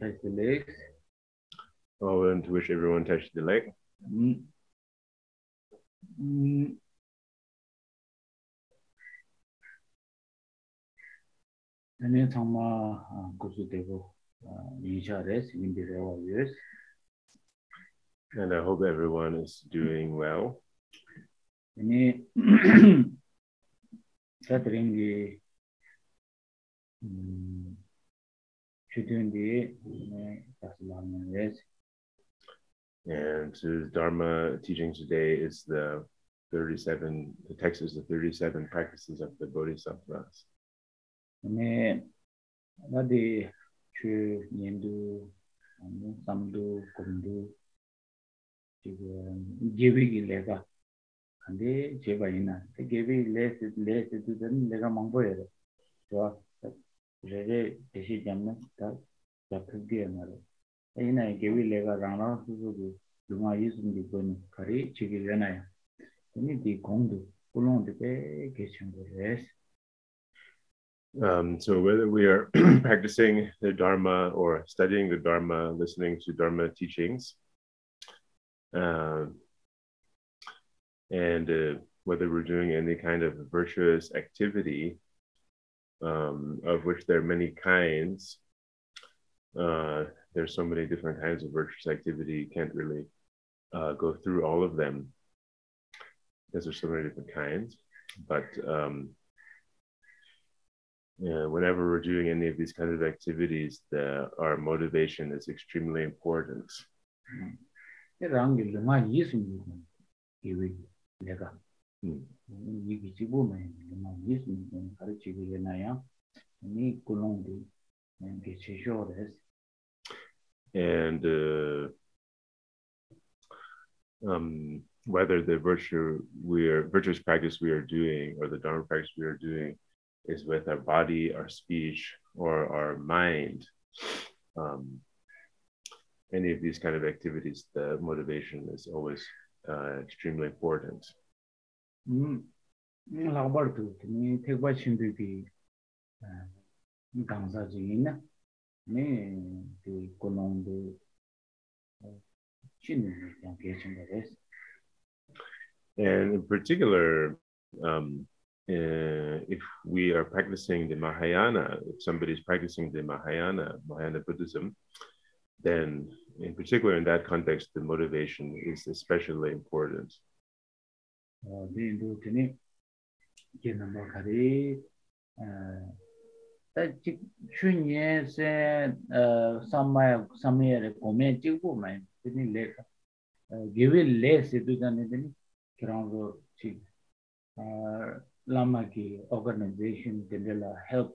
Touch the legs. Oh, and to wish everyone touch the leg. Mm. Mm. ane thangma uh, kusu dego uh, yinsha res, yinbi rewa yus. And I hope everyone is doing well. Ane tatringi chudundi dasalamna is. And the Dharma teaching today is the 37, the text is the 37 practices of the Bodhisattvas. Ne, nadi chu nyendu, samdu, kundu, gebigi lega, andi jeba ina. Gebigi lesi, lesi tu zan lega mangpo yada. Chwa, 레스 레스든 내가 망보여야 돼. 좋아. 그래 대시 잡는 다 잡히게 말이야. 이나 계획이 내가 라나 수수도 누가 있으면 그 거리 지기 되나요? 근데 이 공도 꿀롱도 배 계신 거예요. Um, so whether we are practicing the Dharma or studying the Dharma, listening to Dharma teachings, um, and uh, whether we're doing any kind of virtuous activity, um, of which there are many kinds. Uh, there's so many different kinds of virtuous activity. You can't really uh, go through all of them because there's so many different kinds. But um, yeah, whenever we're doing any of these kinds of activities, the, our motivation is extremely important. Mm. 이게 지보면 르마 예수님 가르치게 되나요? 니 꿀롱도 게 제쇼레스 and uh, um, whether the virtue we are virtuous practice we are doing or the dharma practice we are doing is with our body, our speech, or our mind. Um, any of these kind of activities, the motivation is always uh, extremely important. lakbar tu, ni tekwa chindu ki gangsa jingi na, ni di kunong du chindu yang kye chindu res. And in particular, um, uh, if we are practicing the Mahayana, if somebody is practicing the Mahayana, Mahayana Buddhism, then in particular in that context, the motivation is especially important. 어, 네도 드니 이게 넘어 가리 어 딱지 춘예세 어 삼마야 삼마야를 보면 찍고 말 드니 레가 어 기빌 레스도 전에더니 그런 거지 어 라마기 오거나이제이션 데벨라 헬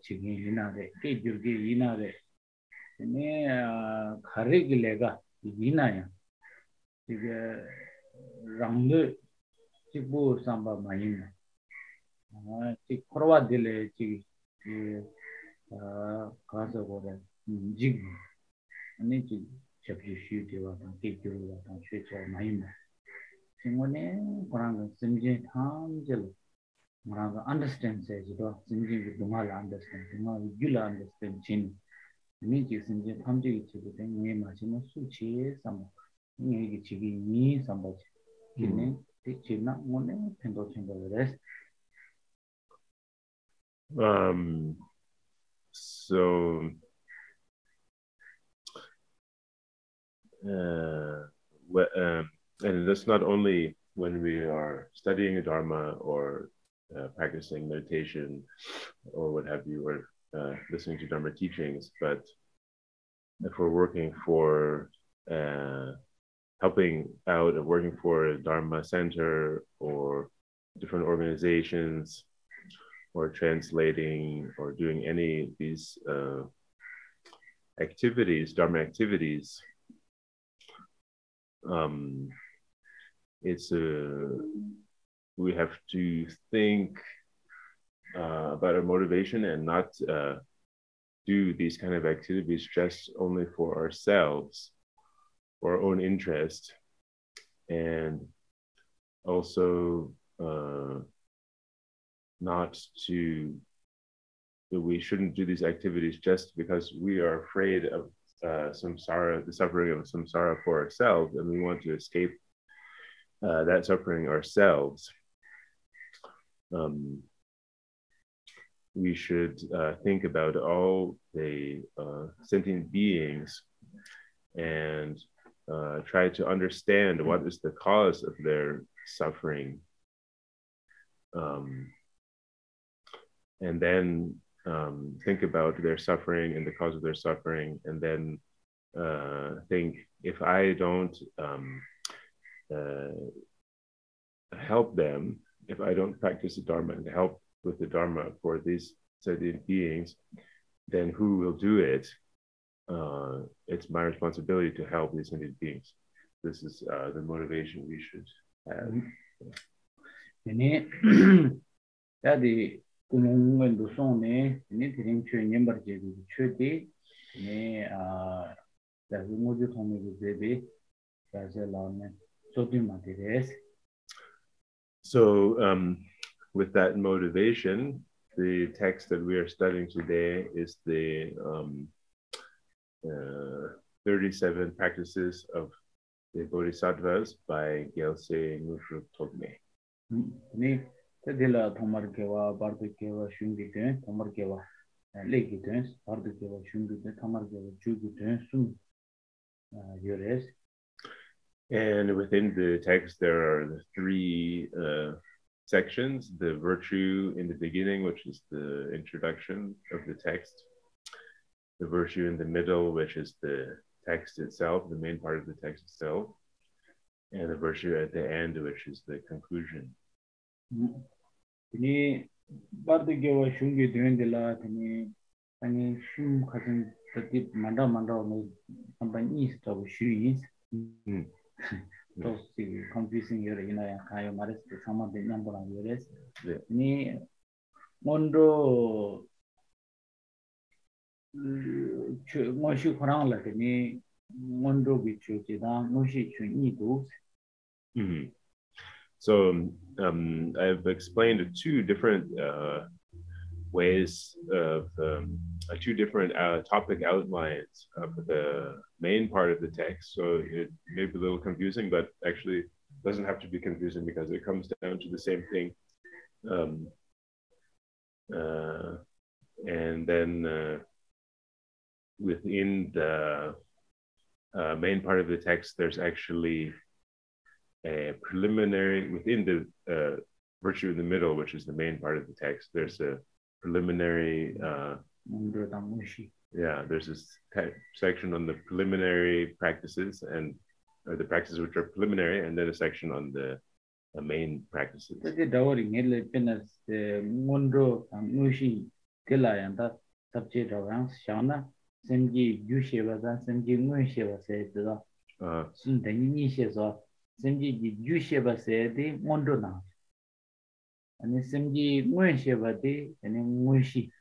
chikbu samba mayina. Ah, chik korwa dile chik eh, ah, kaasa koda mm, jik ane chik chabji shiyu dewa tang, tik gyurwa tang, shwe chaya mayina. Chingwa ne koranga simjin thang jil koranga understand saya jidwa simjin ki dunga la understand, dunga yu la understand chin. Ane chik simjin thang jil chikbu ten nge ma chino su chiye samba, nge ki chiki nyi samba chik. Kine, china ngone pendo chenpo res. Um, so, uh, wh- um, and that's not only when we are studying a Dharma or uh, practicing meditation or what have you, or uh, listening to Dharma teachings, but if we're working for uh, helping out and working for a Dharma center or different organizations or translating or doing any of these uh, activities, Dharma activities, um, it's a, we have to think uh, about our motivation and not uh, do these kind of activities just only for ourselves for our own interest. And also uh, not to we shouldn't do these activities just because we are afraid of uh, samsara, the suffering of samsara for ourselves, and we want to escape uh, that suffering ourselves, um, we should uh, think about all the uh, sentient beings and uh, try to understand what is the cause of their suffering. Um, and then um, think about their suffering and the cause of their suffering, and then uh, think if I don't um, uh, help them, if I don't practice the Dharma and help with the Dharma for these sentient beings, then who will do it? Uh, it's my responsibility to help these sentient beings. This is uh, the motivation we should have. Ini tadi song ne ini tiring chue nyembar je du chue di ini da gu mo ju thong gu de be da se la ne so di ma de des So, um, with that motivation, the text that we are studying today is the um, uh, 37 Practices of the Bodhisattvas by Gyalse Ngulchu Tokme. ini tadi la thomar ke wa bar de ke wa shung gi de thomar ke wa le gi de bar de ke wa shung gi de thomar ke wa chu gi de sum yores And within the text, there are the three uh, sections the virtue in the beginning, which is the introduction of the text, the virtue in the middle, which is the text itself, the main part of the text itself, and the virtue at the end, which is the conclusion. Tani barda gewa shungi dhuyendi la tani tani shum khatan tati manda manda wame samban is tabu shu is. Tos confusing yore ina ya kayo maris, samad nyambo lang yores. Tani mondo Mhm. So um, I've explained two different uh, ways of um, uh, two different uh, topic outlines of the main part of the text. So it may be a little confusing, but actually doesn't have to be confusing because it comes down to the same thing. Um, uh, and then uh, within the uh, main part of the text, there's actually a preliminary within the uh, virtue in the middle, which is the main part of the text. There's a preliminary, uh, mondo da mo shi yeah. There's this section on the preliminary practices and or the practices which are preliminary, and then a section on the, the main practices. tadi semji yu shewa zan, semji ngun shewa se dhiga. Ah. Sun dhanyi nyi she so, semji yu shewa se di ngondo na. Ani semji ngun shewa ah. di, ani ngun shi.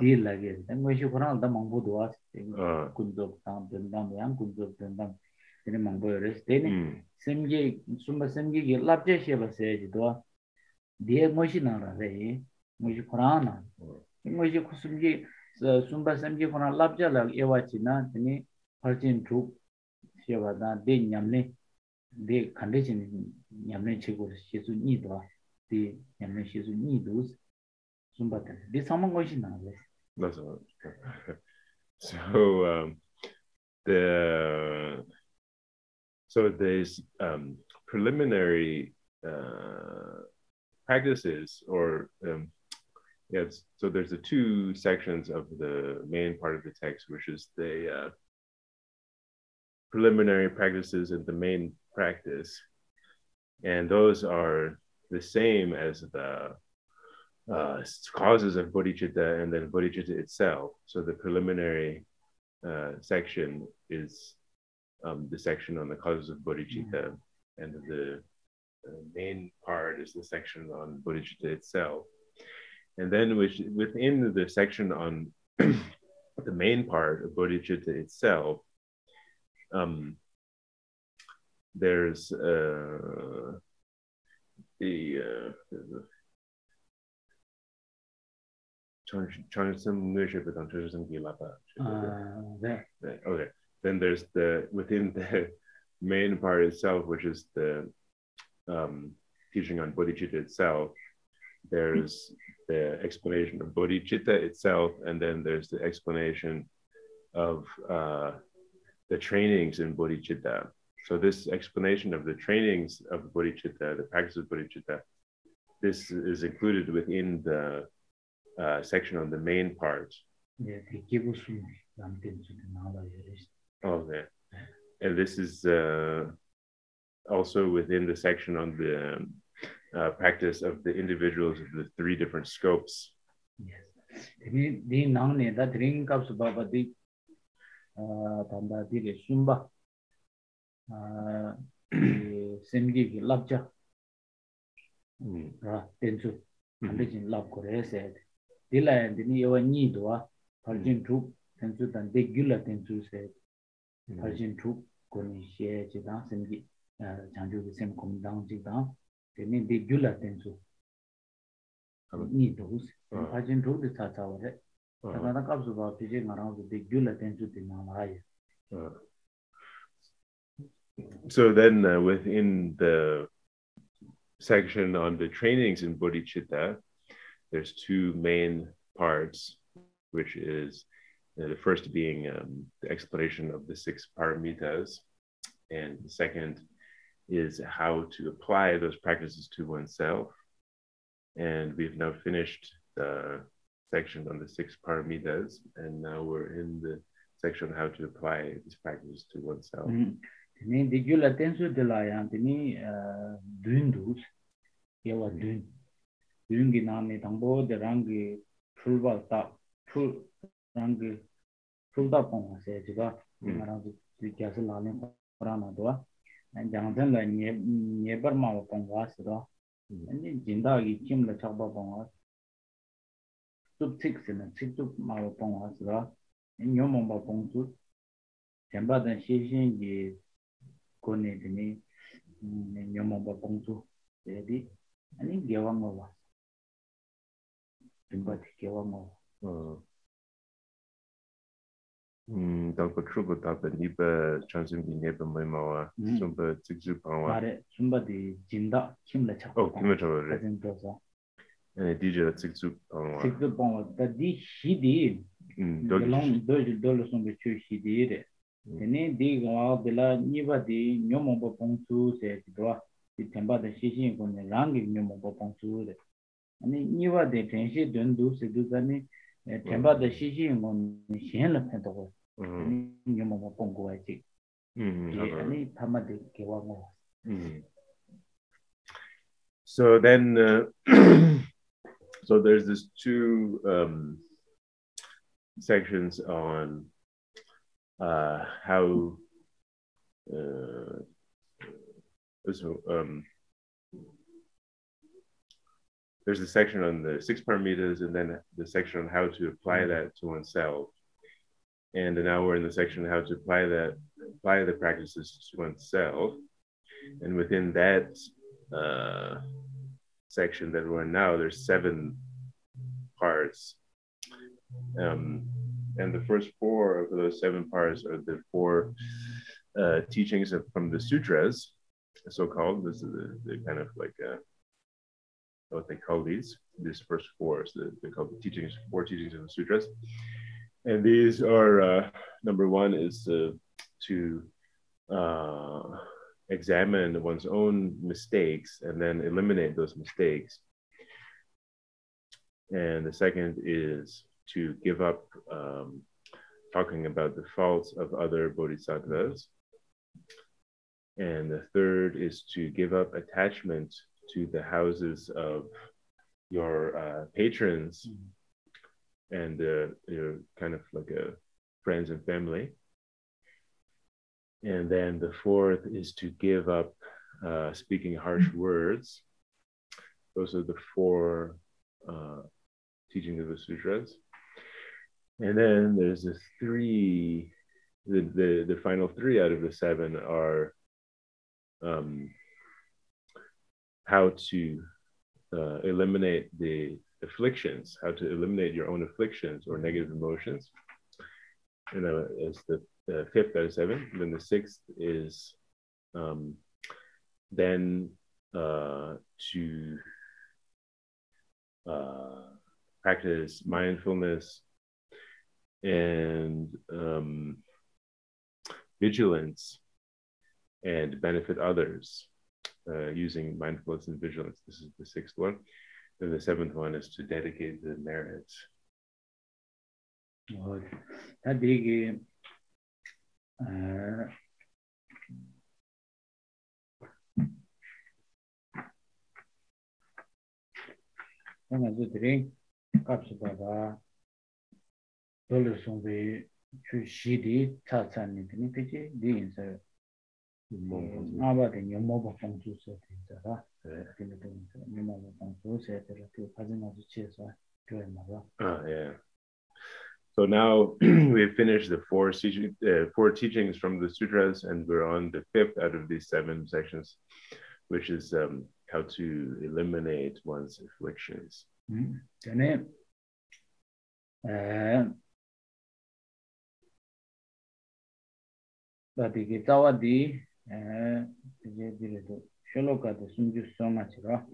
Di lage, ngun shi khurang da mangbo dhuwa se, ah. kundzog tang, dendam, yang kundzog dendam, ani mangbo yore se. Teni hmm. semji, sumba semji ki labja shewa se dhidwa, diya ngun shi na ra re, ngun shi khurang na. Ngun shi khusumji, sumpa samji kuna labja lag ewa chi na tani parchin dhruv shewa na de nyamne de khande chi nyamne che kuru shesu nyi dhwa de nyamne shesu nyi dhus sumpa tani. De samang goshi na le. That's all so um the so there's um preliminary uh practices or um yes so there's the two sections of the main part of the text which is the uh, preliminary practices and the main practice and those are the same as the uh, causes of bodhicitta and then bodhicitta itself. So the preliminary uh, section is um, the section on the causes of bodhicitta, and the main part is the section on bodhicitta itself. And then which, within the section on the main part of bodhicitta itself, um, there's uh, the, uh, the Changism Nushipa Gilapa. Uh, there. Okay. Then there's the within the main part itself, which is the um, teaching on bodhicitta itself. There's the explanation of bodhicitta itself, and then there's the explanation of uh, the trainings in bodhicitta. So this explanation of the trainings of bodhicitta, the practice of bodhicitta, this is included within the uh, section on the main part. Yeah, Okay. And this is uh, also within the section on the uh, practice of the individuals of the three different scopes. Yes. The nang ne da dring kap su ba ba di uh, dan da di re sum ba uh, sem gi gi lab ja hmm. ra ten chu hmm. ande jin lab ko re se. Di la en di ni yo ni do wa. Par jin tu ten chu dan de gi la ten chu se par hmm. jin tu ko ni she ji da uh, sem gi chang ju sem kum dang ji da. De ni de gula tenchu ni do se parjin tu de cha cha wa re ta da kap su ba pi je ngarang de gula tenchu de na ma ye So then uh, within the section on the trainings in bodhicitta, there's two main parts, which is uh, the first being um, the explanation of the six paramitas, and the second is how to apply those practices to oneself. And we've now finished the section on the six paramitas, and now we're in the section on how to apply these practices to oneself. Mm-hmm. Tini di gyula tensu dila yang tini uh, dun dus, yewa mm-hmm. dun. Dun gi nami tangbo de rangi fulba ta, ful, rangi fulda pongwa se, jiga, mm-hmm. rangi gyasa lalin korana. 장전 라 예버마 봉가스로 아니 진다기 김라 잡바 봉가 뚝틱스는 틱뚝 마로 봉가스로 뇽몽바 봉주 쳔바든 시신기 고네드니 뇽몽바 봉주 데디 아니 개왕어 와 쳔바티 개왕어 어 dāngpa chūpa tāpa nīpa chānsīmbi nīpa māimawa, sūmba cikchū pāngwa. Māre, sūmba dī jindā kīmla chakpa. O, kīmla chakpa rē. Kazin dōsa. Dī jirā cikchū pāngwa. Cikchū pāngwa, dā dī shī dī, dōlōng dōjī dōlō sūmba chū shī dī rē. Tēne dī gāwa dīla nīpa dī nyō mōngpa pōngchū sē dīwa, dī tēmbā dā shī shī ngōne rāngi nyō mōngpa pōngchū rē. Nīpa dī tēnshī dōndū sē dū dā nī tēmbā dā shī shī ngōne shēn lā pēntō pen togo nyomomba pongku wa chik ane tama di gewa ngo So then, uh, so there's this two um, sections on uh, how uh, so, um, there's a section on the six paramitas and then the section on how to apply that to oneself. And now we're in the section on how to apply that, apply the practices to oneself. And within that uh, section that we're in now, there's seven parts. Um, and the first four of those seven parts are the four uh, teachings of, from the sutras, so-called. This is the, the kind of like uh, what they call these. These first four, so they call the teachings, four teachings of the sutras. And these are uh, number one is uh, to uh, examine one's own mistakes and then eliminate those mistakes. And the second is to give up um, talking about the faults of other bodhisattvas. And the third is to give up attachment to the houses of your uh, patrons and uh, your kind of like a friends and family. And then the fourth is to give up uh, speaking harsh words. Those are the four uh, teachings of the sutras. And then there's the three, the, the, the final three out of the seven are um, how to uh, eliminate the afflictions, how to eliminate your own afflictions or negative emotions. And know, as the, fifth out of seven. Then the sixth is um, then uh, to uh, practice mindfulness and um, vigilance and benefit others uh, using mindfulness and vigilance. This is the sixth one. And the seventh one is to dedicate the marriage. Tā dīgī tā ngā tu tīrī kāpsi bābā dōla sōngbī chū shīdī tā tsāni tīni pēchī dī yinsa ābā tīngi mōba kōngchū sō tīnsa rā. 필리핀 미나로 방송 세대로 그 가진 아주 취해서 교회 나가. 아, 예. So now we finished the four, teaching, uh, four teachings from the sutras, and we're on the fifth out of these seven sections, which is um, how to eliminate one's afflictions. Mm -hmm. Uh, but the sholo kata sumju soma chira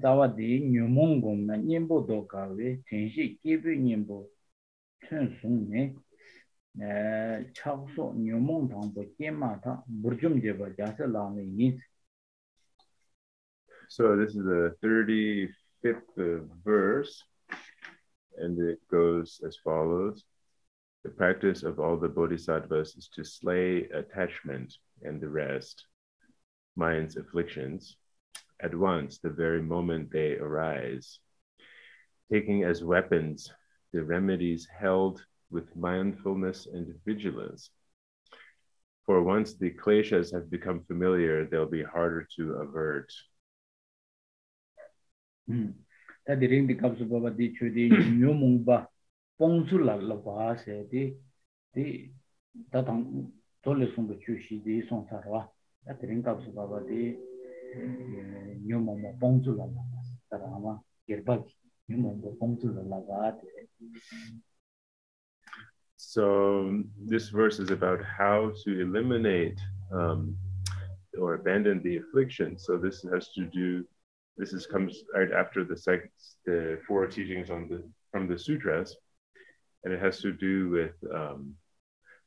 tawa di nyumung gomna nyingbo do kawe tenshi kibu nyingbo chun sung ne. Chakso nyumung tangbo kema ta burjum jeba jasa lami yin. So this is the 35th verse and it goes as follows. The practice of all the bodhisattvas is to slay attachment and the rest. Mind's afflictions, at once, the very moment they arise, taking as weapons the remedies held with mindfulness and vigilance. For once the kleshas have become familiar, they'll be harder to avert. tā tī rīng tī kāpsu bāba tī chū tī nyū mōng bā pōng chū lā lā bā sē tī tī tā tāng tō lē sōng bā chū shī tī sōng sā rā So this verse is about how to eliminate um, or abandon the affliction. So this has to do. This is comes right after the sec, the four teachings on the from the sutras, and it has to do with um,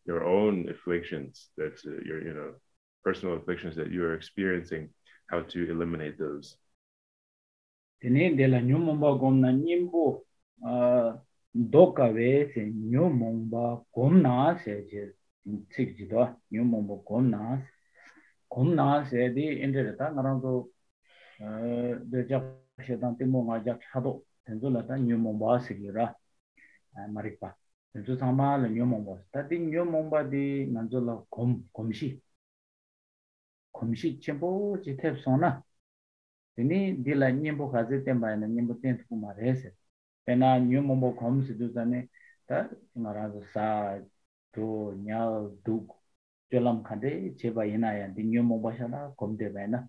your own afflictions that uh, your you know personal afflictions that you are experiencing, how to eliminate those. Tene de la nyu mumba gom na nyimbo do ka we se nyu mumba gom na se je chik ji do nyu mumba gom na gom na se di ende de ta ngarang do de ja she dan te mo ma ja kha do ten zo la ta nyu mumba se gi ra mari pa ten zo sama la nyu mumba ta di nyu mumba di nan zo la gom gom shi kumshi chenpo chi tep sona teni di la nyingpo khazi tenpa yana nyingpo ten tuku ma rese. Pena nyu mungpo kumshi du zane ta nga ranzo sa, do, nya, duk cholam khande cheba yana yana di nyu mungpo shala kumde bayana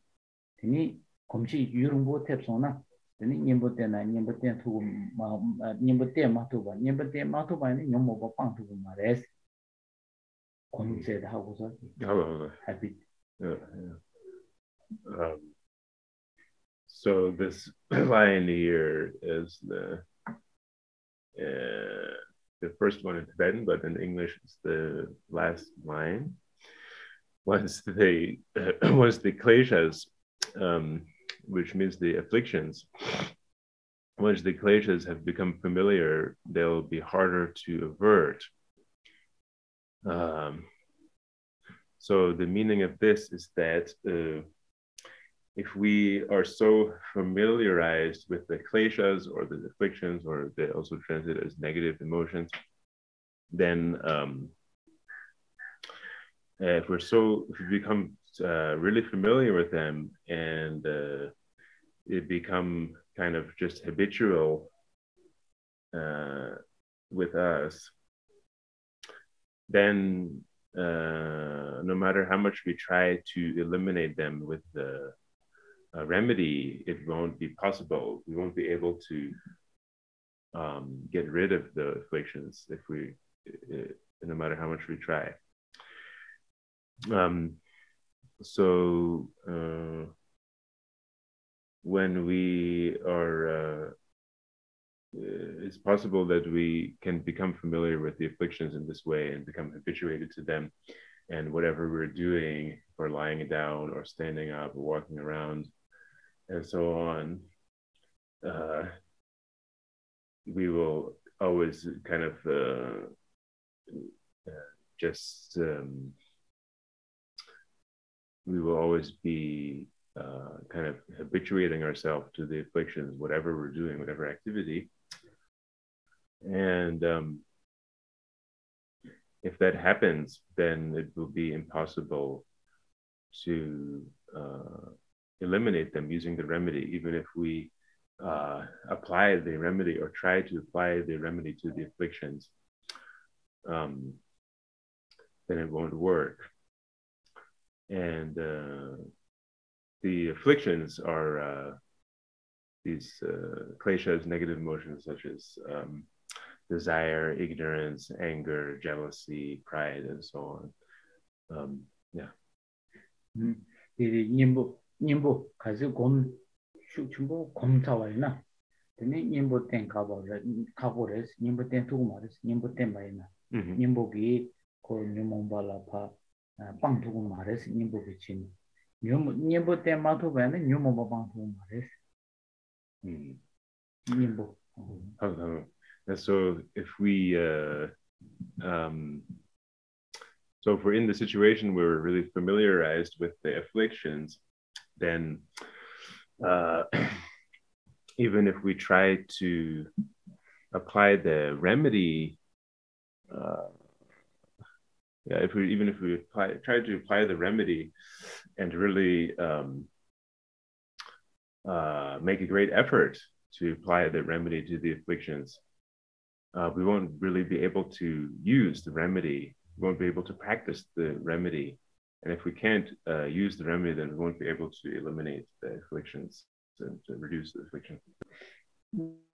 teni kumshi yurungpo tep sona teni nyingpo tena nyingpo ten tuku ma nyingpo ten ma tuba nyingpo ten ma tuba yana nyu mungpo pang tuku ma rese. Kumshi da hakuzo habi Yeah, yeah. Um, so this line here is the uh, the first one in Tibetan, but in English it's the last line. Once they once the kleshas, um, which means the afflictions, once the kleshas have become familiar, they'll be harder to avert. Um, so the meaning of this is that uh, if we are so familiarized with the kleshas or the afflictions, or they also translate as negative emotions, then um, if we're so if we become uh, really familiar with them and uh, it become kind of just habitual uh, with us, then uh, no matter how much we try to eliminate them with the a remedy, it won't be possible. We won't be able to um, get rid of the afflictions if we, uh, no matter how much we try. Um, so uh, when we are, uh, it's possible that we can become familiar with the afflictions in this way and become habituated to them. And whatever we're doing, or lying down, or standing up, or walking around, and so on, uh, we will always kind of uh, uh, just um, we will always be uh, kind of habituating ourselves to the afflictions, whatever we're doing, whatever activity. And um, if that happens, then it will be impossible to uh, eliminate them using the remedy, even if we uh, apply the remedy or try to apply the remedy to the afflictions, um, then it won't work. And uh, the afflictions are uh, these uh, kleshas, negative emotions such as um, desire, ignorance, anger, jealousy, pride, and so on. Um, yeah. 님보 님보 가서 곰 슈춤보 곰타와이나. 근데 님보 땐 가보래 가보래 님보 땐 두고 말했어 님보 땐 말이나. 님보기 고 뉴몬발라파 빵 두고 말했어 님보기 진 뉴모 님보 땐 마토 봐는 뉴모바 빵 두고 말했어 음. 님보 어 And so if we, uh, um, so if we're in the situation where we're really familiarized with the afflictions, then uh, even if we try to apply the remedy, uh, yeah, if we even if we apply, try to apply the remedy and really um, uh, make a great effort to apply the remedy to the afflictions, uh, we won't really be able to use the remedy. We won't be able to practice the remedy. And if we can't uh, use the remedy, then we won't be able to eliminate the afflictions, and to reduce the affliction.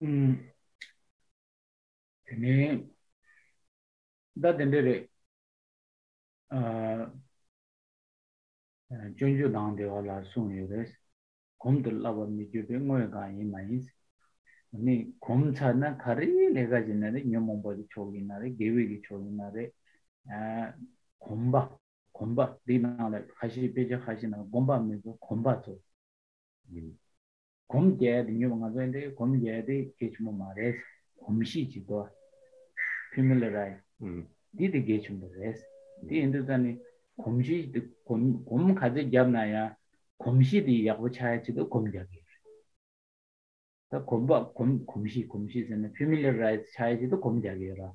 Mm. And that then uh jonju wala sung yu des kom mi ju be ga yin ma yin ni gomcha na kari lega jinare nyomombo di chogi nare gewe gi chogi nare gomba gomba di nale kashi beja kashi na gomba mi zo gomba zo gom jaya di nyoma nga zoende gom jaya di kechmo ma res gomshi jido familiarize di di kechmo res di indu zani gomshi gom kazi jabna 곰시 디 야고 차야지도 곰자기 더 곰바 곰 곰시 곰시는 familiarize 차야지도 곰자기라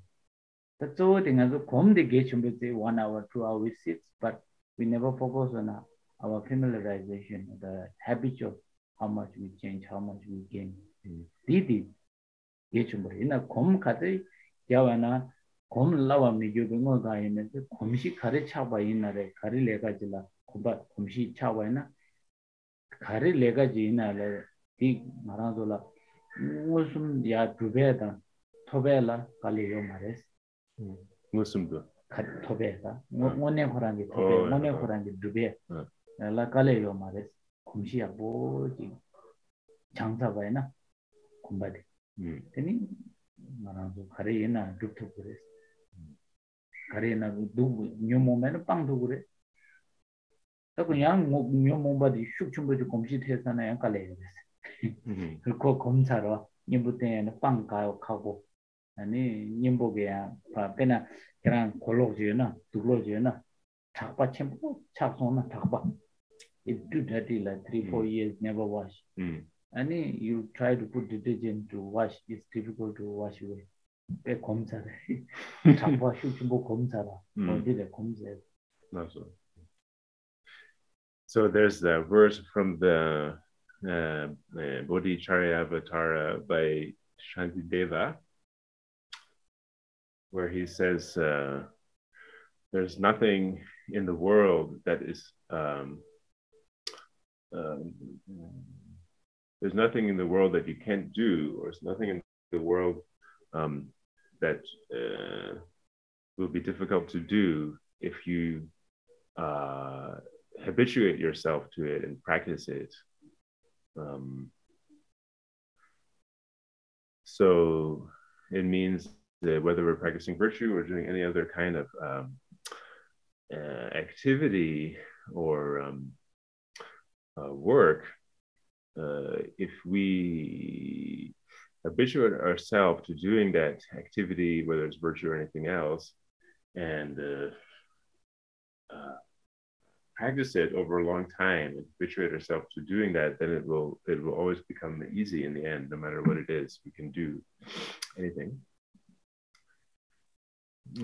더 저딩아서 곰데 게춤베 one hour two hour we sit but we never focus on our familiarization the habit of how much we change how much we gain 디디 게춤베 이나 곰 카데 야와나 곰 라와 미교 병어 가이면 곰시 가르 차바 이나래 가르 레가지라 곰바 곰시 차와이나 가리 레가 지나래 디 마라돌라 무슨 야 두베다 토베라 갈리요 마레스 무슨도 가 토베다 뭐네 호랑이 토베 뭐네 호랑이 두베 라 갈리요 마레스 곰시야 뭐지 장사 봐야나 곰바데 음 되니 마라도 가리나 두토 그래 가리나 누구 녀모면 빵도 그래 그 양, 묘, 몸바디 슉충부지 공시태서는 양깔래요. 그거 검사로 님부 때에는 빵 가요 가고 아니 님보게야 바페나 그냥 골로지나 둘로지나 작바 챔부 작송나 작바 it do dirty like 3 4 years never wash 아니 you try to put detergent to wash it's difficult to wash away 배 검사래 작바 슉충부 검사라 어디래 검사 맞아 So there's the verse from the uh, uh, Bodhicharyavatara by Shantideva, where he says, uh, There's nothing in the world that is um, um, there's nothing in the world that you can't do, or there's nothing in the world um, that uh, will be difficult to do if you uh, habituate yourself to it and practice it. Um, so it means that whether we're practicing virtue or doing any other kind of um, uh, activity or um, uh, work, uh, if we habituate ourselves to doing that activity, whether it's virtue or anything else, and uh, uh, practice it over a long time and habituate ourselves to doing that, then it will it will always become easy in the end, no matter what it is. We can do anything.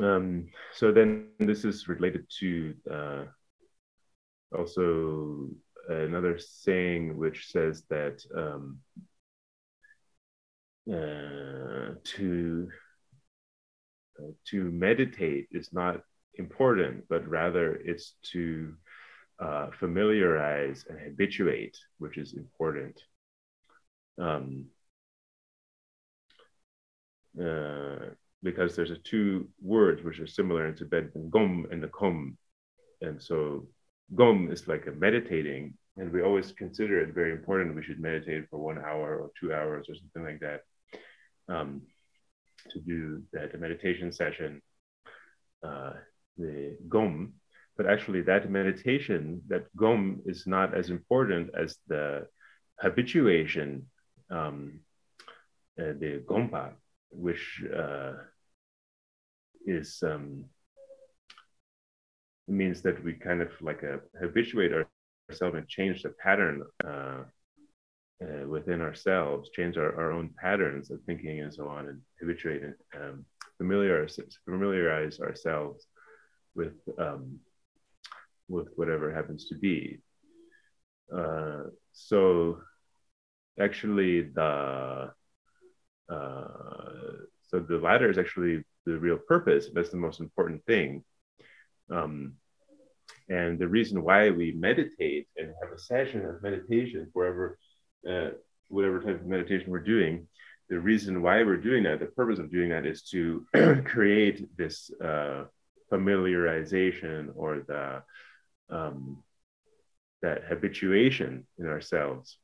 Um, so then this is related to uh, also another saying which says that um, uh, to uh, to meditate is not important, but rather it's to uh, familiarize and habituate, which is important. Um, uh, because there's a two words which are similar in Tibetan, gom and the kom. And so gom is like a meditating, and we always consider it very important. We should meditate for one hour or two hours or something like that um, to do that meditation session, uh, the gom. But actually, that meditation, that gom, is not as important as the habituation, um, uh, the gompa, which uh, is um, means that we kind of like uh, habituate ourselves and change the pattern uh, uh, within ourselves, change our, our own patterns of thinking and so on, and habituate and um, familiarize, familiarize ourselves with um, with whatever happens to be. Uh, so actually the uh, so the latter is actually the real purpose. That's the most important thing. Um, and the reason why we meditate and have a session of meditation, wherever, uh, whatever type of meditation we're doing, the reason why we're doing that, the purpose of doing that is to create this uh, familiarization or the um, that habituation in ourselves.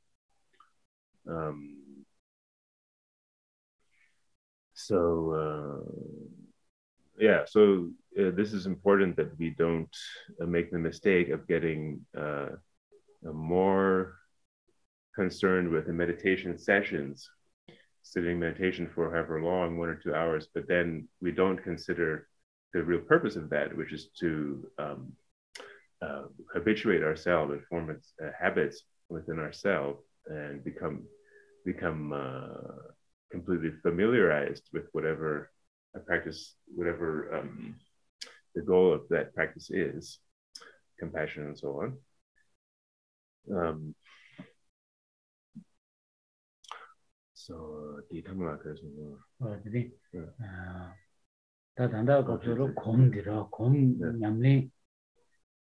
Um, so uh, yeah, so uh, this is important that we don't uh, make the mistake of getting uh, more concerned with the meditation sessions, sitting meditation for however long, one or two hours, but then we don't consider the real purpose of that, which is to um, uh, habituate ourselves and form its, uh, habits within ourselves and become become uh, completely familiarized with whatever a practice, whatever um, the goal of that practice is, compassion and so on. Um, so the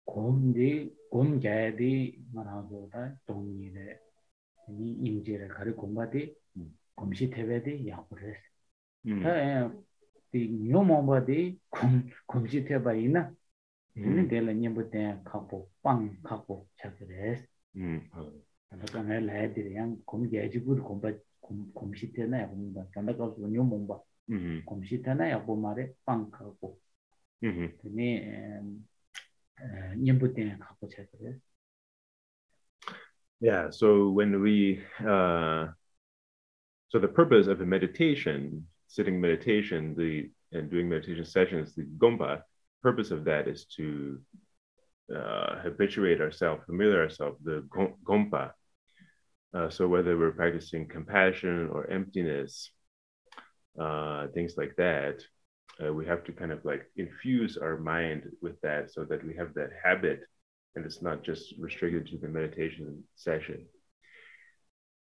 곰들어 곰 냠리 곰디 곰자디 말하고다 동일에 이 임제를 가리 곰바디 곰시 태베디 야고레 다 디, 뇽몽바디 곰 곰시 태바이나 이는 될 녀부터 갖고 빵 갖고 차그레 음 그러니까 내가 해드리 양 곰게지고 곰바 곰 곰시 태나 곰바 간다 가서 뇽몽바 음 곰시 태나 야 보마레 빵 갖고 음 근데 Yeah, so when we, uh, so the purpose of a meditation, sitting meditation, the and doing meditation sessions, the gompa, purpose of that is to uh, habituate ourselves, familiar ourselves, the gompa. Uh, so whether we're practicing compassion or emptiness, uh, things like that, uh, we have to kind of like infuse our mind with that so that we have that habit and it's not just restricted to the meditation session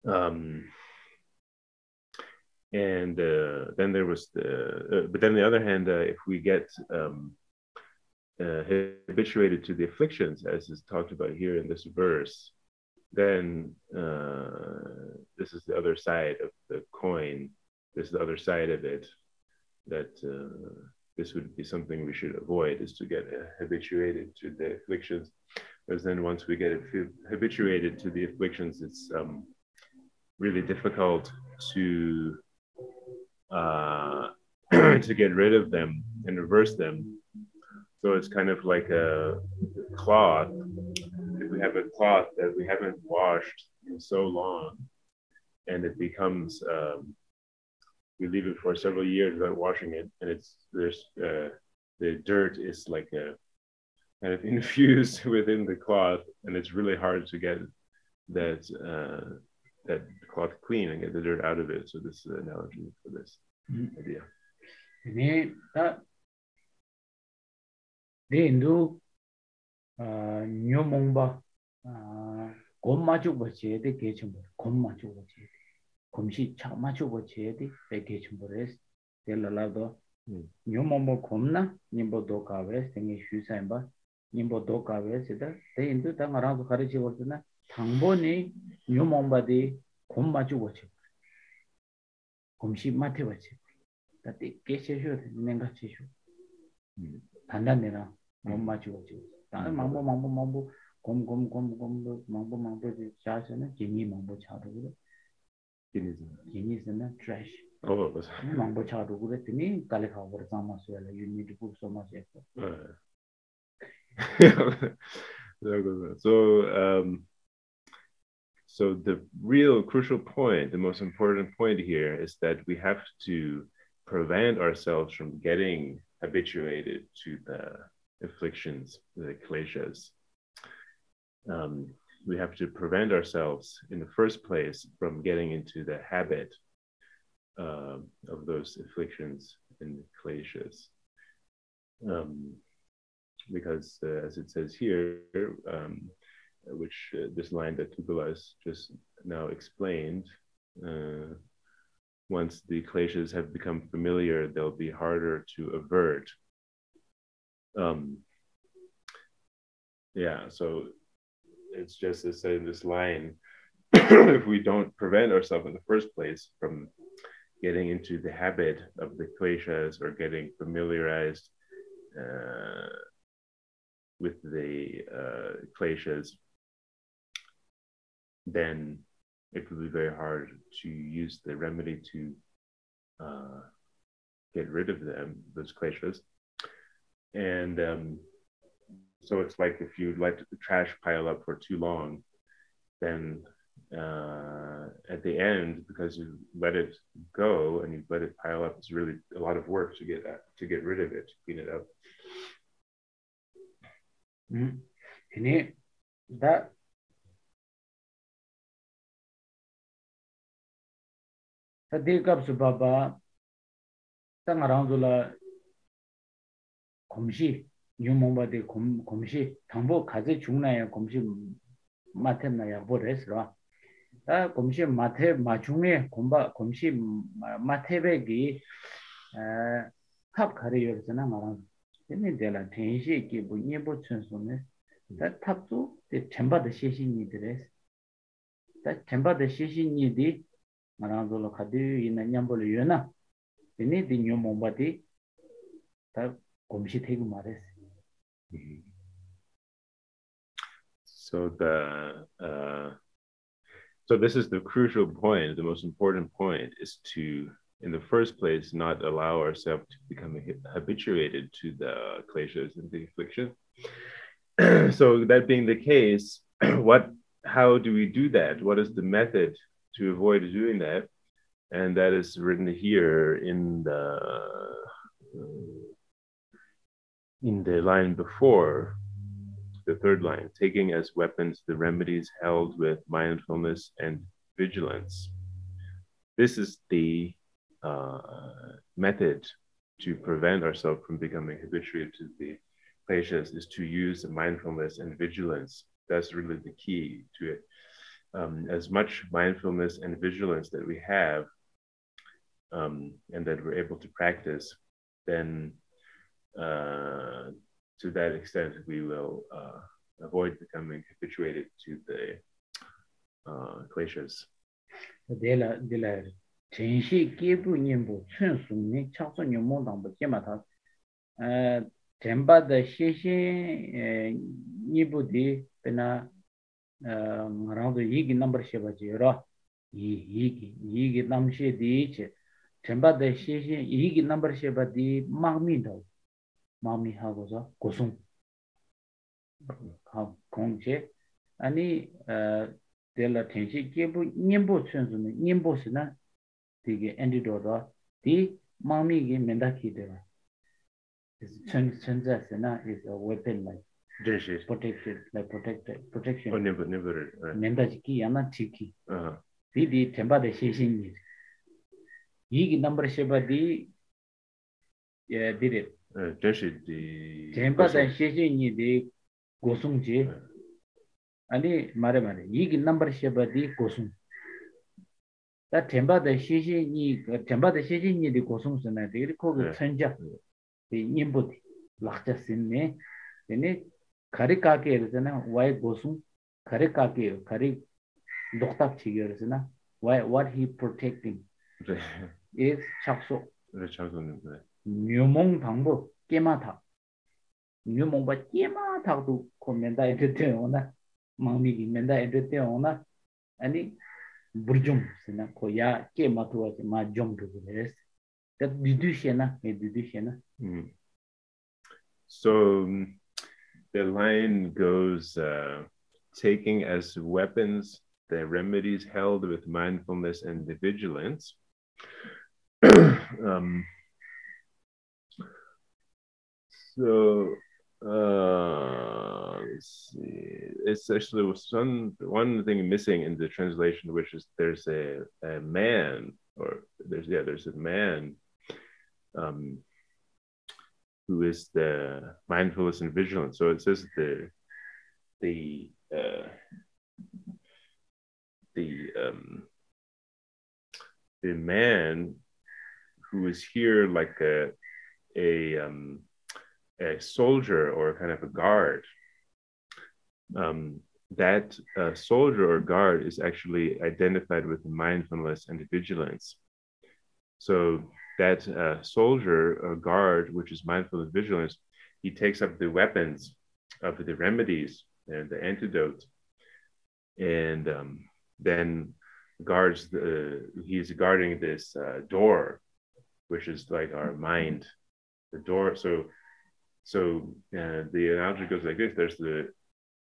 um, and uh, then there was the uh, but then on the other hand uh, if we get um, uh, habituated to the afflictions as is talked about here in this verse then uh, this is the other side of the coin. This is the other side of it. That uh, this would be something we should avoid is to get habituated to the afflictions. Because then once we get habituated to the afflictions, it's um, really difficult to uh, to get rid of them and reverse them. So it's kind of like a cloth. If we have a cloth that we haven't washed in so long, and it becomes um, we leave it for several years without washing it, and it's there's uh, the dirt is like a kind of infused within the cloth, and it's really hard to get that uh, that cloth clean and get the dirt out of it. So this is an analogy for this mm-hmm. idea. Ini, that, uh, they do uh, nyomongba uh, gomma chukba che, they get chumba, gomma chukba. kumshi chakma chukwa chee di peke chumbo res te lala do nyumambo kumna nyingbo do kawe tengi shu sayamba nyingbo do kawe sida te indu ta nga rangu khari chee warsi na thangbo ni nyumamba di kumma chukwa chee kumshi mati wa chee tati ke chee shu nenga chee shu tanda nina kumma chukwa chee tanda mambo mambo mambo kum kum kum kum mambo mambo chee chee na jingi mambo chee Trash. So so, um, so the real crucial point, the most important point here is that we have to prevent ourselves from getting habituated to the afflictions, the kleshas. Um, we have to prevent ourselves in the first place from getting into the habit uh, of those afflictions and kleshas. Um, because uh, as it says here, um, which uh, this line that Tulku-la just now explained, uh, once the kleshas have become familiar, they'll be harder to avert. Um, yeah, so it's just as in this line, if we don't prevent ourselves in the first place from getting into the habit of the kleshas or getting familiarized uh, with the uh, kleshas, then it will be very hard to use the remedy to uh, get rid of them, those kleshas. And um, so it's like if you let the trash pile up for too long, then uh, at the end, because you let it go and you let it pile up, it's really a lot of work to get that, to get rid of it, to clean it up. Mm-hmm. that tadi kap 유몽바데 곰 곰시 당보 가제 중나야 곰시 마템나야 보레스라 아 곰시 마테 마중에 곰바 곰시 마테베기 탑 가려잖아 말한 근데 내가 대시 기부 예보 천소네 다 탑도 대 템바데 시신이들에 다 템바데 시신이디 말한도로 가디 이나 냠볼이여나 근데 디 뉴몽바디 다 곰시 되고 말했어 so the uh, so this is the crucial point the most important point is to in the first place not allow ourselves to become habituated to the kleshas and the affliction. So that being the case what how do we do that? What is the method to avoid doing that. And that is written here in the in the line before the third line, taking as weapons the remedies held with mindfulness and vigilance. This is the uh, method to prevent ourselves from becoming habituated to the pleasures is to use the mindfulness and vigilance. That's really the key to it um, as much mindfulness and vigilance that we have um, and that we're able to practice, then uh, to that extent, we will uh, avoid becoming habituated to the uh, glaciers. Dela, dela, tenshi kebu nyingbo chun sumni chakso nyingmo dangbo jima ta uh, tenpa da sheshe uh, nyingbo di pena uh, ngarangdo yigi nambar sheba jiro yigi, yigi namshe di che tenpa da sheshe yigi nambar sheba di magmi dao 이기 넘버 셔바지로 이 이기 이기 남시디 체 템바다 시시 이기 넘버 셔바디 마미도 마미 하고서 고송 가 공제 아니 어 데라 텐시 계부 님부 춘수니 님부스나 되게 antidote 디 마미기 멘다키데라 chen chen za sena is a weapon like Jeshi. protected like protected protection Oh, never, never. Right. menda ki yana tiki Uh-huh. di di temba de shi shin ni yi gi number sheba di ya did it Uh, Jeshi, dashi di... Tenpa dan sheshi nyi di gosung chi, ani mara mara, yiki nambar sheba di gosung. Da tenpa dan sheshi nyi, tenpa dan sheshi nyi di gosung sanay, di kiri kogi chanjak di nyingbo di lakcha sinne, dine kari kake yarisana why gosung, kari kake, kari doktak chi yarisana, why, what he protecting. is chakso. Chakso nyi, 네, 장소는, 네. nyumong thangbo kema thak nyumong ba kema thak tu ko menda edete ona mami gi menda edete ona ani burjum sina ko ya kema tu ma jom tu eres ta didu shena me didu shena Mm. So um, the line goes uh, taking as weapons the remedies held with mindfulness and the vigilance. um, so uh, let's see. It's actually some one thing missing in the translation, which is there's a, a man, or there's yeah, there's a man um, who is the mindfulness and vigilance. So it says the the uh, the um, the man who is here like a a um, a soldier or kind of a guard. Um, that uh, soldier or guard is actually identified with mindfulness and vigilance. So that uh, soldier or guard, which is mindful mindfulness vigilance, he takes up the weapons of the remedies and the antidote, and um, then guards the. He's guarding this uh, door, which is like our mind, the door. So, so uh, the analogy goes like this: There's the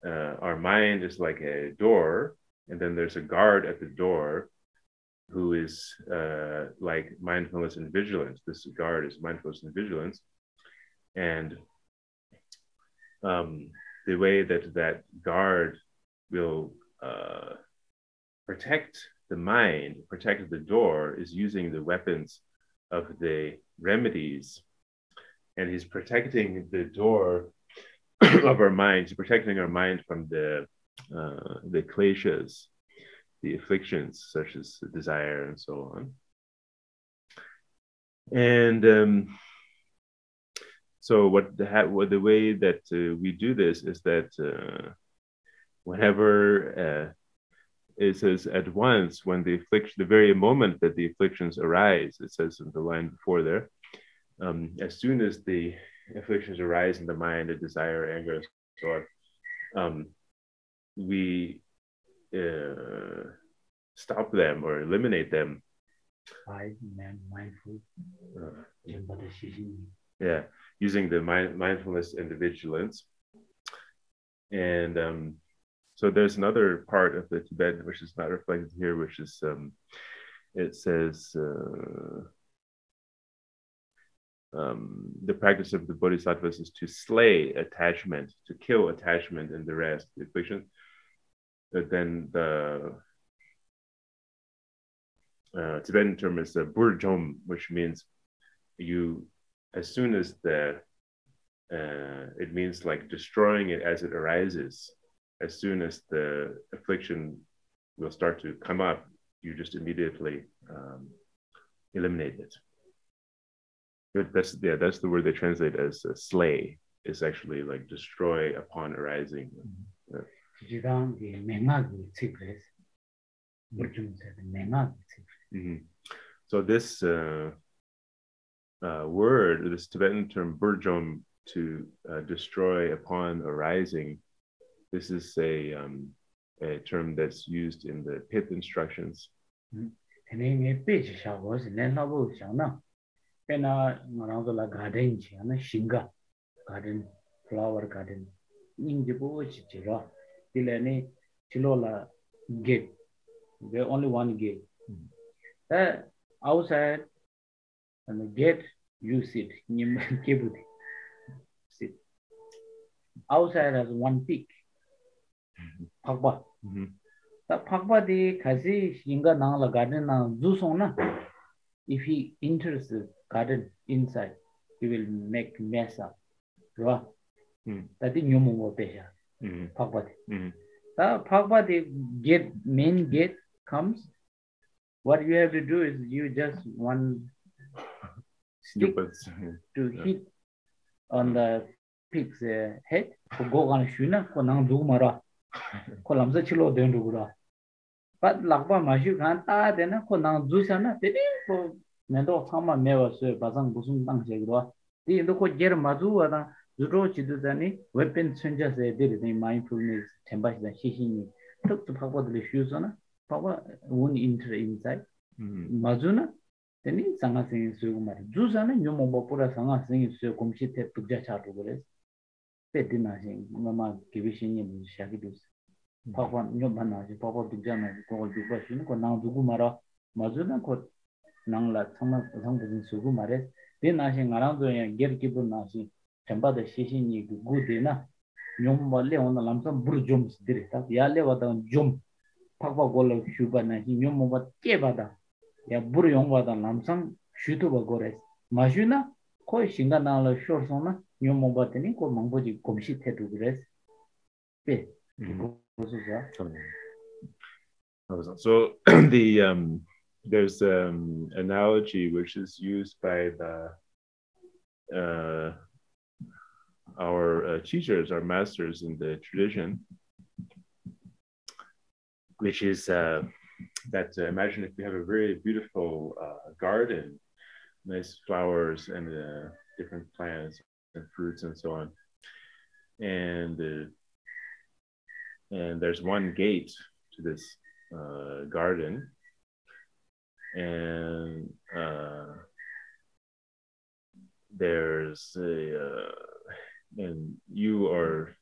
uh, our mind is like a door, and then there's a guard at the door who is uh, like mindfulness and vigilance. This guard is mindfulness and vigilance, and um, the way that that guard will uh, protect the mind, protect the door, is using the weapons of the remedies, and he's protecting the door of our mind, he's protecting our mind from the uh, the kleshas, the afflictions such as desire and so on. And um, so, what the ha- what the way that uh, we do this is that uh, whenever uh, it says at once when the affliction, the very moment that the afflictions arise, it says in the line before there, um, as soon as the afflictions arise in the mind, the desire, anger, and so on, um, we uh, stop them or eliminate them. Mindful Uh, temba de shi shin ni yeah, using the mind, mindfulness and the vigilance. And um, so there's another part of the Tibetan which is not reflected here, which is um, it says uh, um, the practice of the bodhisattvas is to slay attachment, to kill attachment and the rest, the affliction. But then the uh, Tibetan term is the burjom, which means you, as soon as the, uh, it means like destroying it as it arises. As soon as the affliction will start to come up, you just immediately um, eliminate it. That's yeah, that's the word they translate as uh, slay. Is actually like destroy upon arising. jidan ge menga ge chik res burjum se menga Mhm. So this uh, uh, word, this Tibetan term burjom, to uh, destroy upon arising, this is a, um, a term that's used in the pith instructions. tene nge pe chi sha go se ne la bo sha na pe na ma ra la garden chi na shinga garden flower garden ning ji bo chi chi ra ti le ne chi lo la gate there only one gate Mhm. uh, outside and the gate you sit nim ke bu sit outside has one peak phakba Mhm. 다 phakpa 가시 인가 나라 garden 나 주송나 if he enters the garden inside. You will make mess up. Right? Mm that is nyom ngo pe ya mm phagwat mm the phagwat gate main gate comes. What you have to do is you just one stick hmm. to yeah. hit on the pig's uh, head. Ko go gan shuna ko nang du mara. Ko lamza chilo den du gura pat lakba ma shu gan ta de na ko nang du sa na de ko nendo tsangma mewa suyo bazang gusung tang shekirwa di ndo ko ger mazuwa dang zuro chidu zani weapon chunja se diri zani mindfulness tenpa shi zani shishi ni. Tuk tu pakwa dhili shiyo so na pakwa wun intra inside hmm. mazu na teni sanga singi suyo kumari zu zani nyo mongpa pura sanga singi suyo kumshi te tukja chatu kores pe di na shi ngama kibi shi nyi shaki dus hmm. pakwa nyo pa na shi pakwa tukja na shi kogol tukwa shi ni ko nang dugu mara. Mazu na ko nāngla thāngpa jīn sūgu mārēs dē nāshī ngā rāng tuyā gēr kīpū nāshī chāmbā dā shīshī nī gu dē na nyōm wā lē wā na lāṃsā būr jōm sī rī tā yā lē wā dā jōm pākpa gō lā shū bā nāshī nyōm wā kē bā dā yā būr yōng wā dā lāṃsā shū tu bā gō rēs mā shū na kō shīngā nā lā shōr sō na nyōm wā tē nī kō māngbō jī gōmshī tē tu rēs bē so the um there's um, analogy which is used by the uh, our uh, teachers, our masters in the tradition, which is uh, that uh, imagine if you have a very beautiful uh, garden, nice flowers and uh, different plants and fruits and so on, and and there's one gate to this garden, and uh, there's a uh, and you are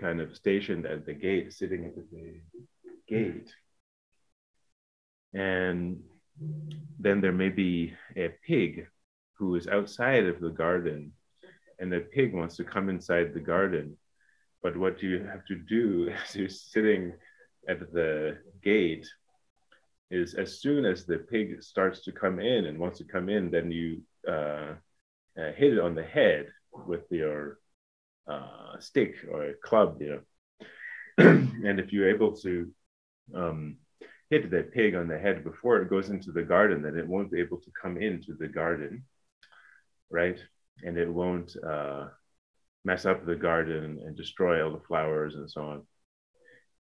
kind of stationed at the gate, sitting at the gate, and then there may be a pig who is outside of the garden, and the pig wants to come inside the garden. But what do you have to do as you're sitting at the gate is as soon as the pig starts to come in and wants to come in, then you uh, uh, hit it on the head with your uh, stick or a club, you know. and if you're able to um, hit the pig on the head before it goes into the garden, then it won't be able to come into the garden, right? And it won't uh, mess up the garden and destroy all the flowers and so on,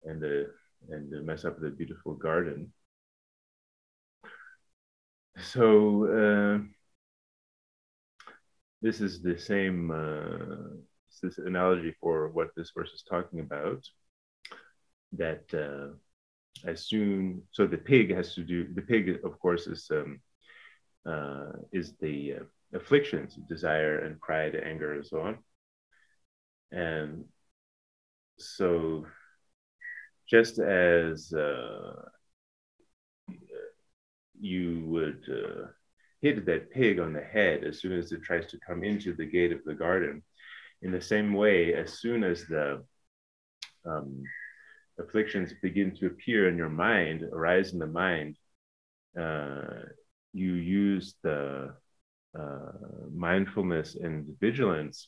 and and mess up the beautiful garden. So uh, this is the same uh, this analogy for what this verse is talking about. That uh, as soon so the pig has to do the pig of course is um, uh, is the uh, afflictions desire and pride anger and so on and so just as uh, you would uh, hit that pig on the head as soon as it tries to come into the gate of the garden in the same way as soon as the um, afflictions begin to appear in your mind, arise in the mind, uh, you use the uh, mindfulness and vigilance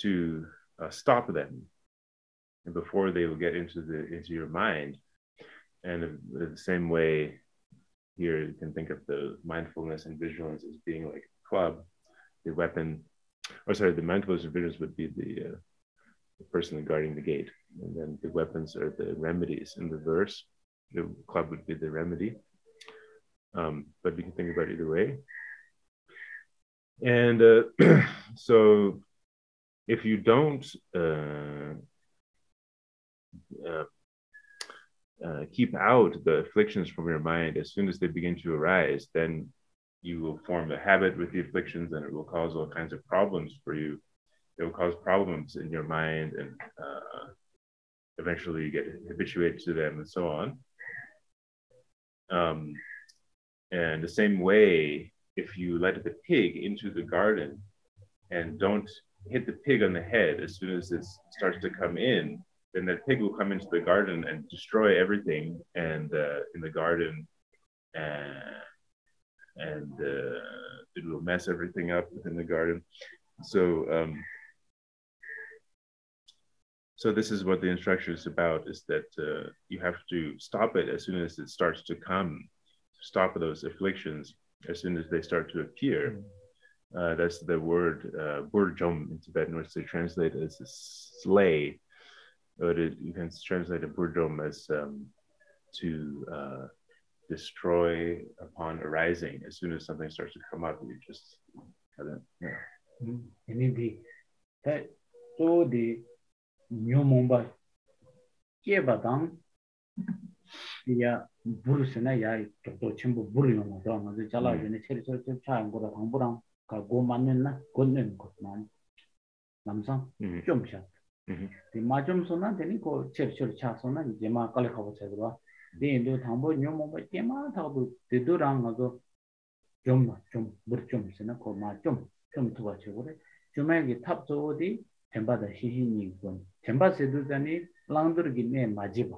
to uh, stop them, and before they will get into the into your mind. And the same way, here you can think of the mindfulness and vigilance as being like a club, the weapon, or sorry, the mindfulness and vigilance would be the uh, the person guarding the gate. And then the weapons are the remedies in the verse. the club would be the remedy. Um, but we can think about it either way. And uh, so if you don't uh, uh, keep out the afflictions from your mind as soon as they begin to arise, then you will form a habit with the afflictions and it will cause all kinds of problems for you. It will cause problems in your mind and uh, eventually you get habituated to them and so on. Um, and the same way, if you let the pig into the garden and don't hit the pig on the head as soon as it starts to come in, then that pig will come into the garden and destroy everything and uh, in the garden, uh, and uh, it will mess everything up within the garden. So, um, so this is what the instruction is about: is that uh, you have to stop it as soon as it starts to come, stop those afflictions as soon as they start to appear. Uh, that's the word uh, burjom in Tibetan, which they translate as slay or it, you can translate a boredom as um, to uh, destroy upon arising. As soon as something starts to come up, you just kind of, you know. And then the, that, so the new mumba, kieba dang, ya buru sena ya kyokto chenpo buru yungo dhawa nga zi chala mm-hmm. yunne cheri cheri cheri chaya ngo dha thangpo rang ka go mannen na go nyen kot nam namsang mm-hmm. kyom shaa di ma chum su na teni ko chep chur cha su na je ma kale khabo cha dhruwa di yin du thangbo nyo mo ba je ma thakbu di du rang nga zo chum ma chum bur chum si na ko ma chum chum tuwa che gore chumay ki thap zo di tenpa da shi shi ni gun tenpa se du zani lang dur ki ne ma je ba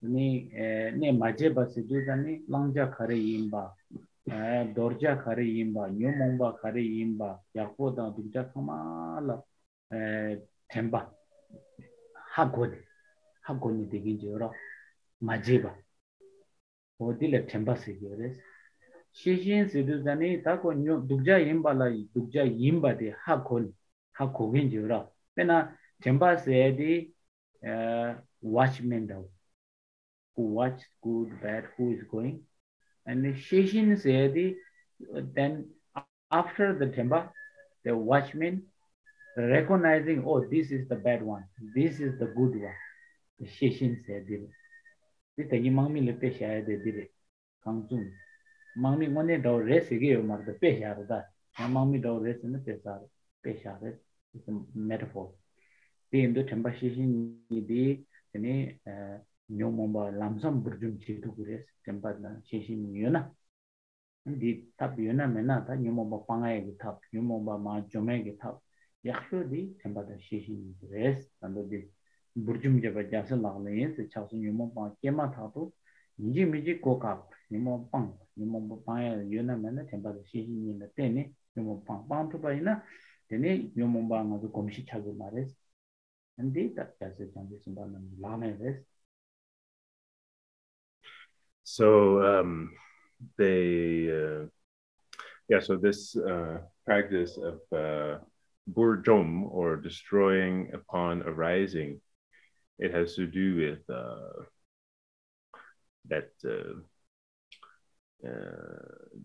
ni ne ma je ba se du zani lang ja khare yin ba dor ja khare yin ba nyo mong ba khare yin ba yakbo da du ja kama la tenpa 학원 학원이 되긴 저러 맞지바 어디래 tenpa 세계래 시신 tenpa hakoni, hakoni degi jiro majiba. O dile tenpa segi res. Shishin sidu zani tako dukja yinpa la dukja yinpa di hakoni, hakogin jiro. Pena tenpa segi watchman dawo. Who watch good, bad, who is going. And Shishin segi then after the tenpa, the watchman recognizing, oh, this is the bad one, this is the good one. Sheshin se dire. Di tagi mangmi le pe shaya de dire. Kangchun. Mangmi ngone dao re sige yo marda pe shaya da. Mangmi dao re se na pe shaya pe shaya re. It's a metaphor. Di indo chamba sheshin ni di tani eh, nyo momba lamsam burjum chidu kures. Chamba na sheshin nyo na. Di tap yo na me na ta nyo momba pangaya ki tap, nyo momba maa chomaya ki tap. yakshu di chenpata shishin res, tanda di burjum jeba jasa lagla yensi chaksu nyumo pang kema tatu nji miji kokak, nyumo pang, nyumo pang ya yuna mena chenpata shishin yinda teni nyumo pang, pang tupa yina teni nyumo pang nga zu gomshi chagu ma res, ndi ta jasa chanji simba nam lagla res. So um, they, uh, yeah, so this uh, practice of uh, burjom or destroying upon arising, it has to do with uh, that uh, uh,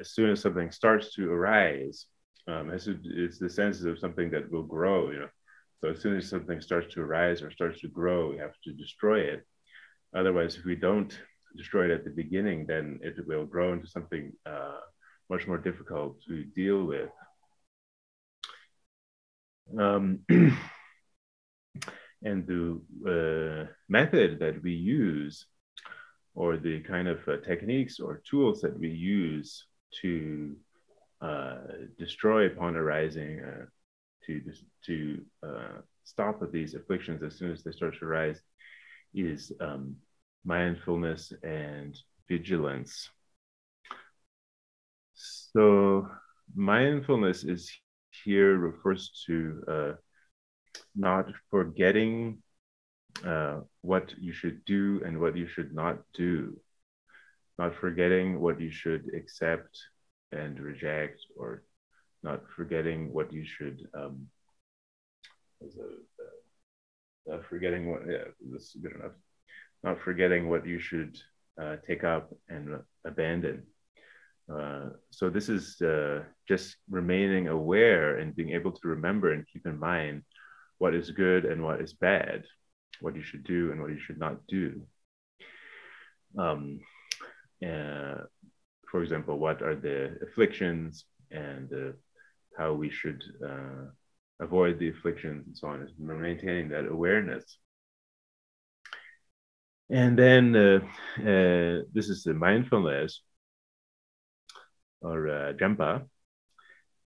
as soon as something starts to arise, um, to, it's the sense of something that will grow, you know. So as soon as something starts to arise or starts to grow, we have to destroy it. Otherwise, if we don't destroy it at the beginning, then it will grow into something uh, much more difficult to deal with. Um, and the uh, method that we use, or the kind of uh, techniques or tools that we use to uh, destroy upon arising, uh, to to uh, stop these afflictions as soon as they start to arise, is um, mindfulness and vigilance. So mindfulness is here refers to uh, not forgetting uh, what you should do and what you should not do, not forgetting what you should accept and reject, or not forgetting what you should. Um, a, uh, uh, forgetting what, yeah, this is good enough. not forgetting what you should uh, take up and abandon. Uh, so this is uh, just remaining aware and being able to remember and keep in mind what is good and what is bad, what you should do and what you should not do. Um, uh, for example, what are the afflictions and uh, how we should uh, avoid the afflictions and so on, is maintaining that awareness. And then this is the mindfulness or uh, jampa.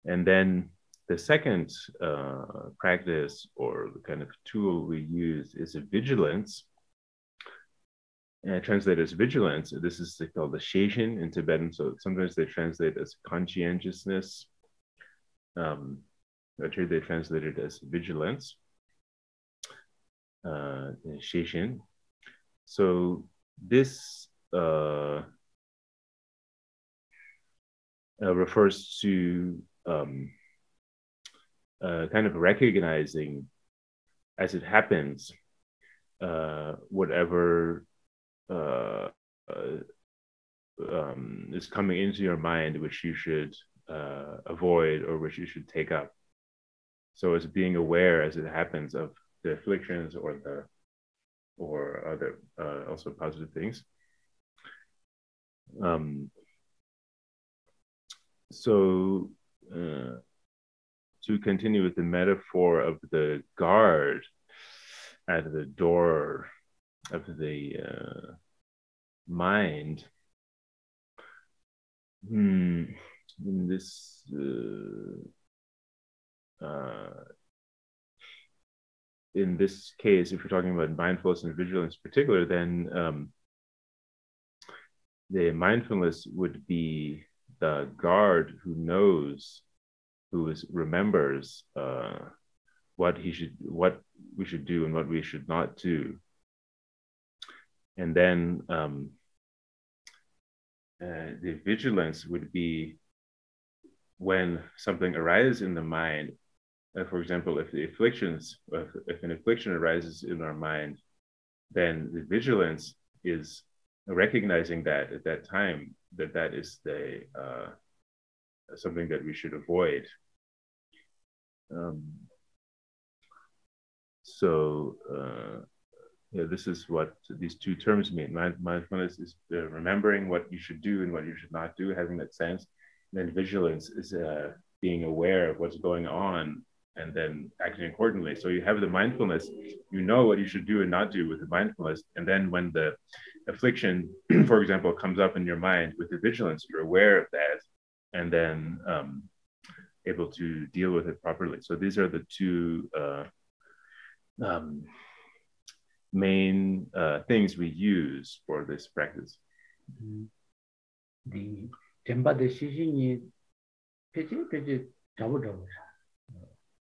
And then the second uh, practice or the kind of tool we use is a vigilance. And translated as vigilance. This is called the sheishin in Tibetan. So sometimes they translate as conscientiousness. Um, actually, they translate it as vigilance. Uh. So this uh, uh, refers to um, uh, kind of recognizing as it happens uh, whatever uh, uh, um, is coming into your mind, which you should uh, avoid or which you should take up. So it's being aware as it happens of the afflictions or the or other also positive things. Um, so uh, to continue with the metaphor of the guard at the door of the uh, mind hmm, in this uh, uh, in this case if we're talking about mindfulness and vigilance in particular then um, the mindfulness would be the guard who knows, who is remembers uh, what he should, what we should do and what we should not do, and then um, uh, the vigilance would be when something arises in the mind. Uh, for example, if the afflictions, if, if an affliction arises in our mind, then the vigilance is recognizing that at that time that that is the uh, something that we should avoid. Um, so uh, yeah, this is what these two terms mean. Mindfulness is uh, remembering what you should do and what you should not do, having that sense. And then vigilance is uh, being aware of what's going on and then acting accordingly. So you have the mindfulness, you know what you should do and not do with the mindfulness. And then when the affliction, for example, comes up in your mind with the vigilance, you're aware of that and then um, able to deal with it properly. So these are the two uh, um, main uh, things we use for this practice. The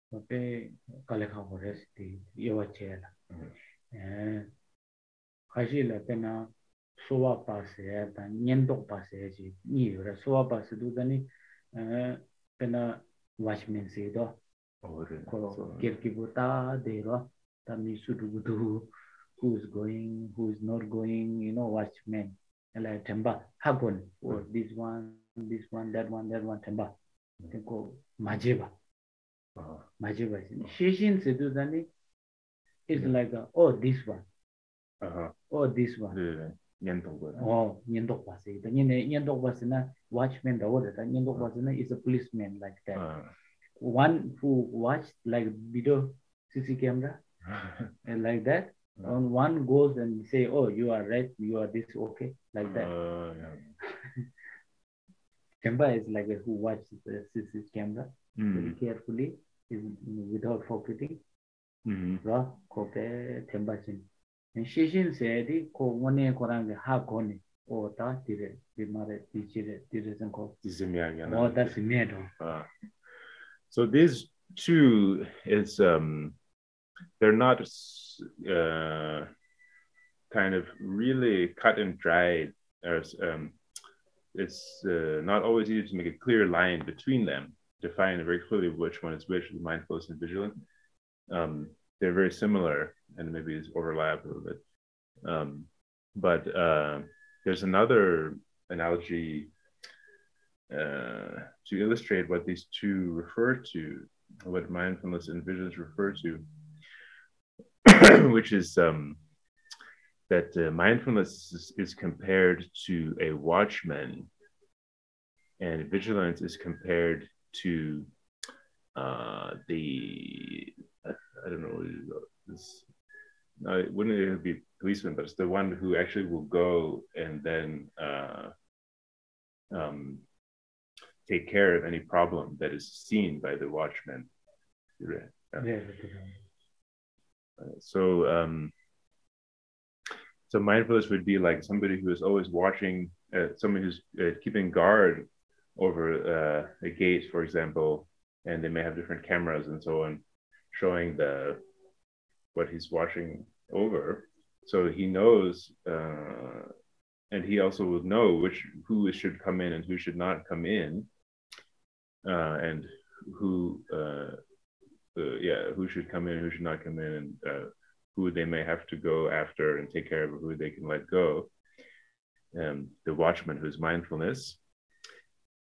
그때 갈래가 버렸지 예와체라 에 가실라 때나 소와 파세야 다 년도 파세지 니요라 소와 파세도 다니 에 때나 와시면세도 어 게르키보타 데로 담니 수두부두 who is going who is not going you know watchman ala temba hagon or this one this one that one that one temba tenko majeba maji baji. Shishin Siddhu Dhani is like, a, oh, this one. Uh -huh. Oh, this one. Nyendokwa. Oh, nyendokwa se. Nyendokwa se na watchman da oda. Nyendokwa se na is a policeman like that. Uh -huh. One who watched like video CC camera and like that. Uh -huh. And one goes and say, oh, you are right, you are this, okay, like that. Uh, yeah. Kemba is like a, who watches the CC camera mm. very carefully without forgetting. Ra ko pe temba chin. Shi shin se di ko wone ko rang ha ko ni o ta ti re di ma re ti chi re ti ko. Di sim ya ya o ta simya do. So these two is um they're not uh kind of really cut and dried as um it's uh, not always easy to make a clear line between them define very clearly which one is which, mindfulness and vigilant. Um, they're very similar and maybe it's overlap a little bit. Um, but uh, there's another analogy uh, to illustrate what these two refer to, what mindfulness and vigilance refer to, which is um, that uh, mindfulness is, is, compared to a watchman, and vigilance is compared to uh, the I, don't know this. No, it wouldn't it be policeman, but it's the one who actually will go and then uh, um, take care of any problem that is seen by the watchman. Yeah. yeah. So, um, so mindfulness would be like somebody who is always watching, uh, somebody who's uh, keeping guard over uh, a gate, for example, and they may have different cameras and so on, showing the what he's watching over. So he knows, uh, and he also will know which who should come in and who should not come in, uh, and who, uh, yeah, who should come in, who should not come in, and uh, who they may have to go after and take care of, who they can let go. Um, the watchman, who's mindfulness,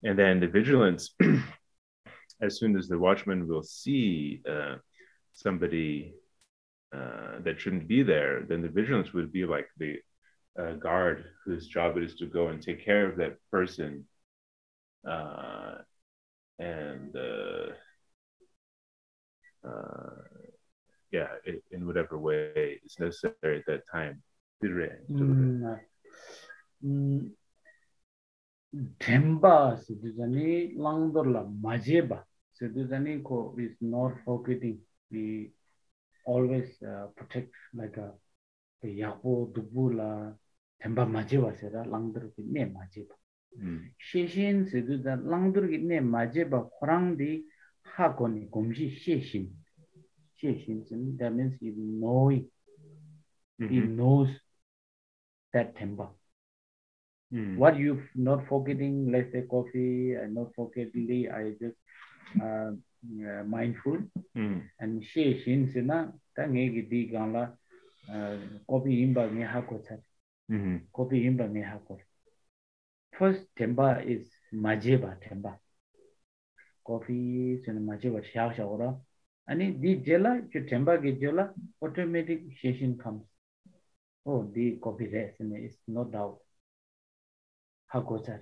and then the vigilance. as soon as the watchman will see uh, somebody uh, that shouldn't be there, then the vigilance would be like the uh, guard whose job it is to go and take care of that person uh, and uh, uh, yeah, in whatever way is necessary at that time. Mm, mm, dhemba siddhuzani langdorla majeba. Siddhuzani ko is not forgetting. We always uh, protect like a the yapo dubu la dhemba majeba sera langdor ki ne majeba. Hmm. Sheshin siddhuzan langdor ki ne majeba khurang di ha koni gomshi sheshin sheshin that means he knowing he mm-hmm. knows that dhemba Mm. What you not forgetting, let's say coffee, and not forgetting, I just uh, uh, mindful. Mm. And she shin se na ta nge gi di gan la coffee imba nge ha ko chat. Mm. Coffee imba nge ha ko. First temba is majeba temba. Coffee se na majeba sha sha ora. Ani di jela ju temba gi jela automatic session comes. Oh, the coffee rest is no doubt. Hakozar.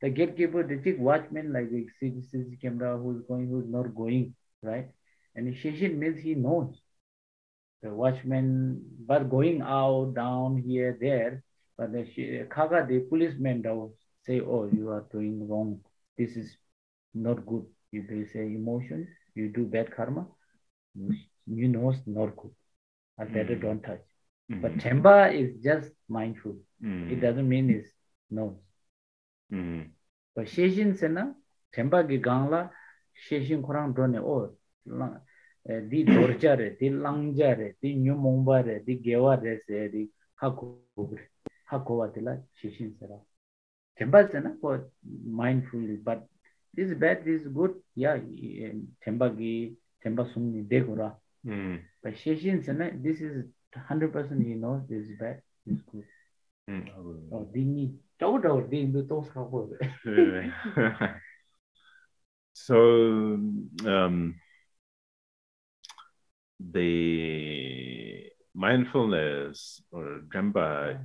The gatekeeper, the chief watchman, like the CCTV camera, who's going, who's not going, right? And Sheshin means he knows. The watchman, but going out, down, here, there, but the Kaga, the policeman, will say, oh, you are doing wrong. This is not good. You they say emotion, you do bad karma, you know it's not good. I better mm-hmm. don't touch. Mm-hmm. But Temba is just mindful. It doesn't mean it knows. But sheshin sena temba tenpa ki gangla, sheshin kurang drone o, oh, eh, di dorja re, di langja re, di nyumongba re, di gewa re se, di hakubre, hakuwa tila sheshin sera temba sena se ko oh, mindful, but this is bad, this is good, yeah temba ki, temba sumni dekho ra. But sheshin sena this is 100% he knows this is bad, this is good. Dini đâu đâu đi được tốt sao vậy? So um, the mindfulness or Jamba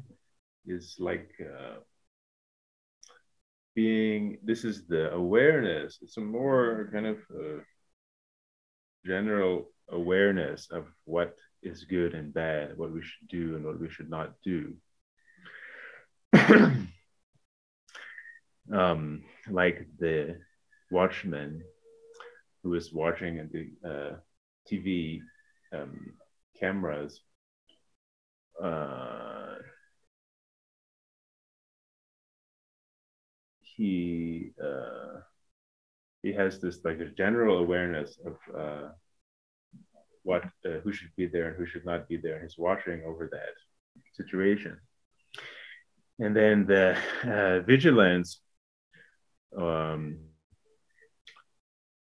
is like uh, being, this is the awareness, it's a more kind of uh, general awareness of what is good and bad, what we should do and what we should not do. um, like the watchman who is watching the uh, TV um, cameras. Uh, he uh, he has this like a general awareness of uh, what uh, who should be there and who should not be there. He's watching over that situation. And then the uh, vigilance, um,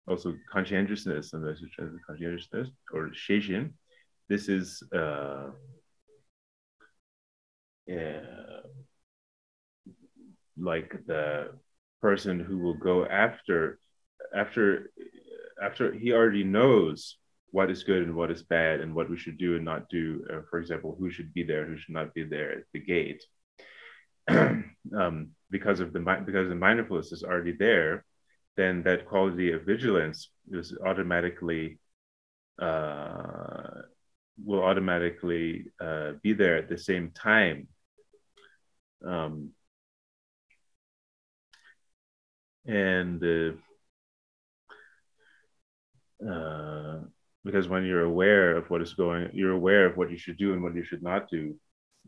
also conscientiousness and conscientiousness or sheshin. This is uh, uh, like the person who will go after after after he already knows what is good and what is bad and what we should do and not do uh, for example who should be there who should not be there at the gate um, because of the because the mindfulness is already there then that quality of vigilance is automatically uh, will automatically uh, be there at the same time. Um, and uh, uh, because when you're aware of what is going, you're aware of what you should do and what you should not do,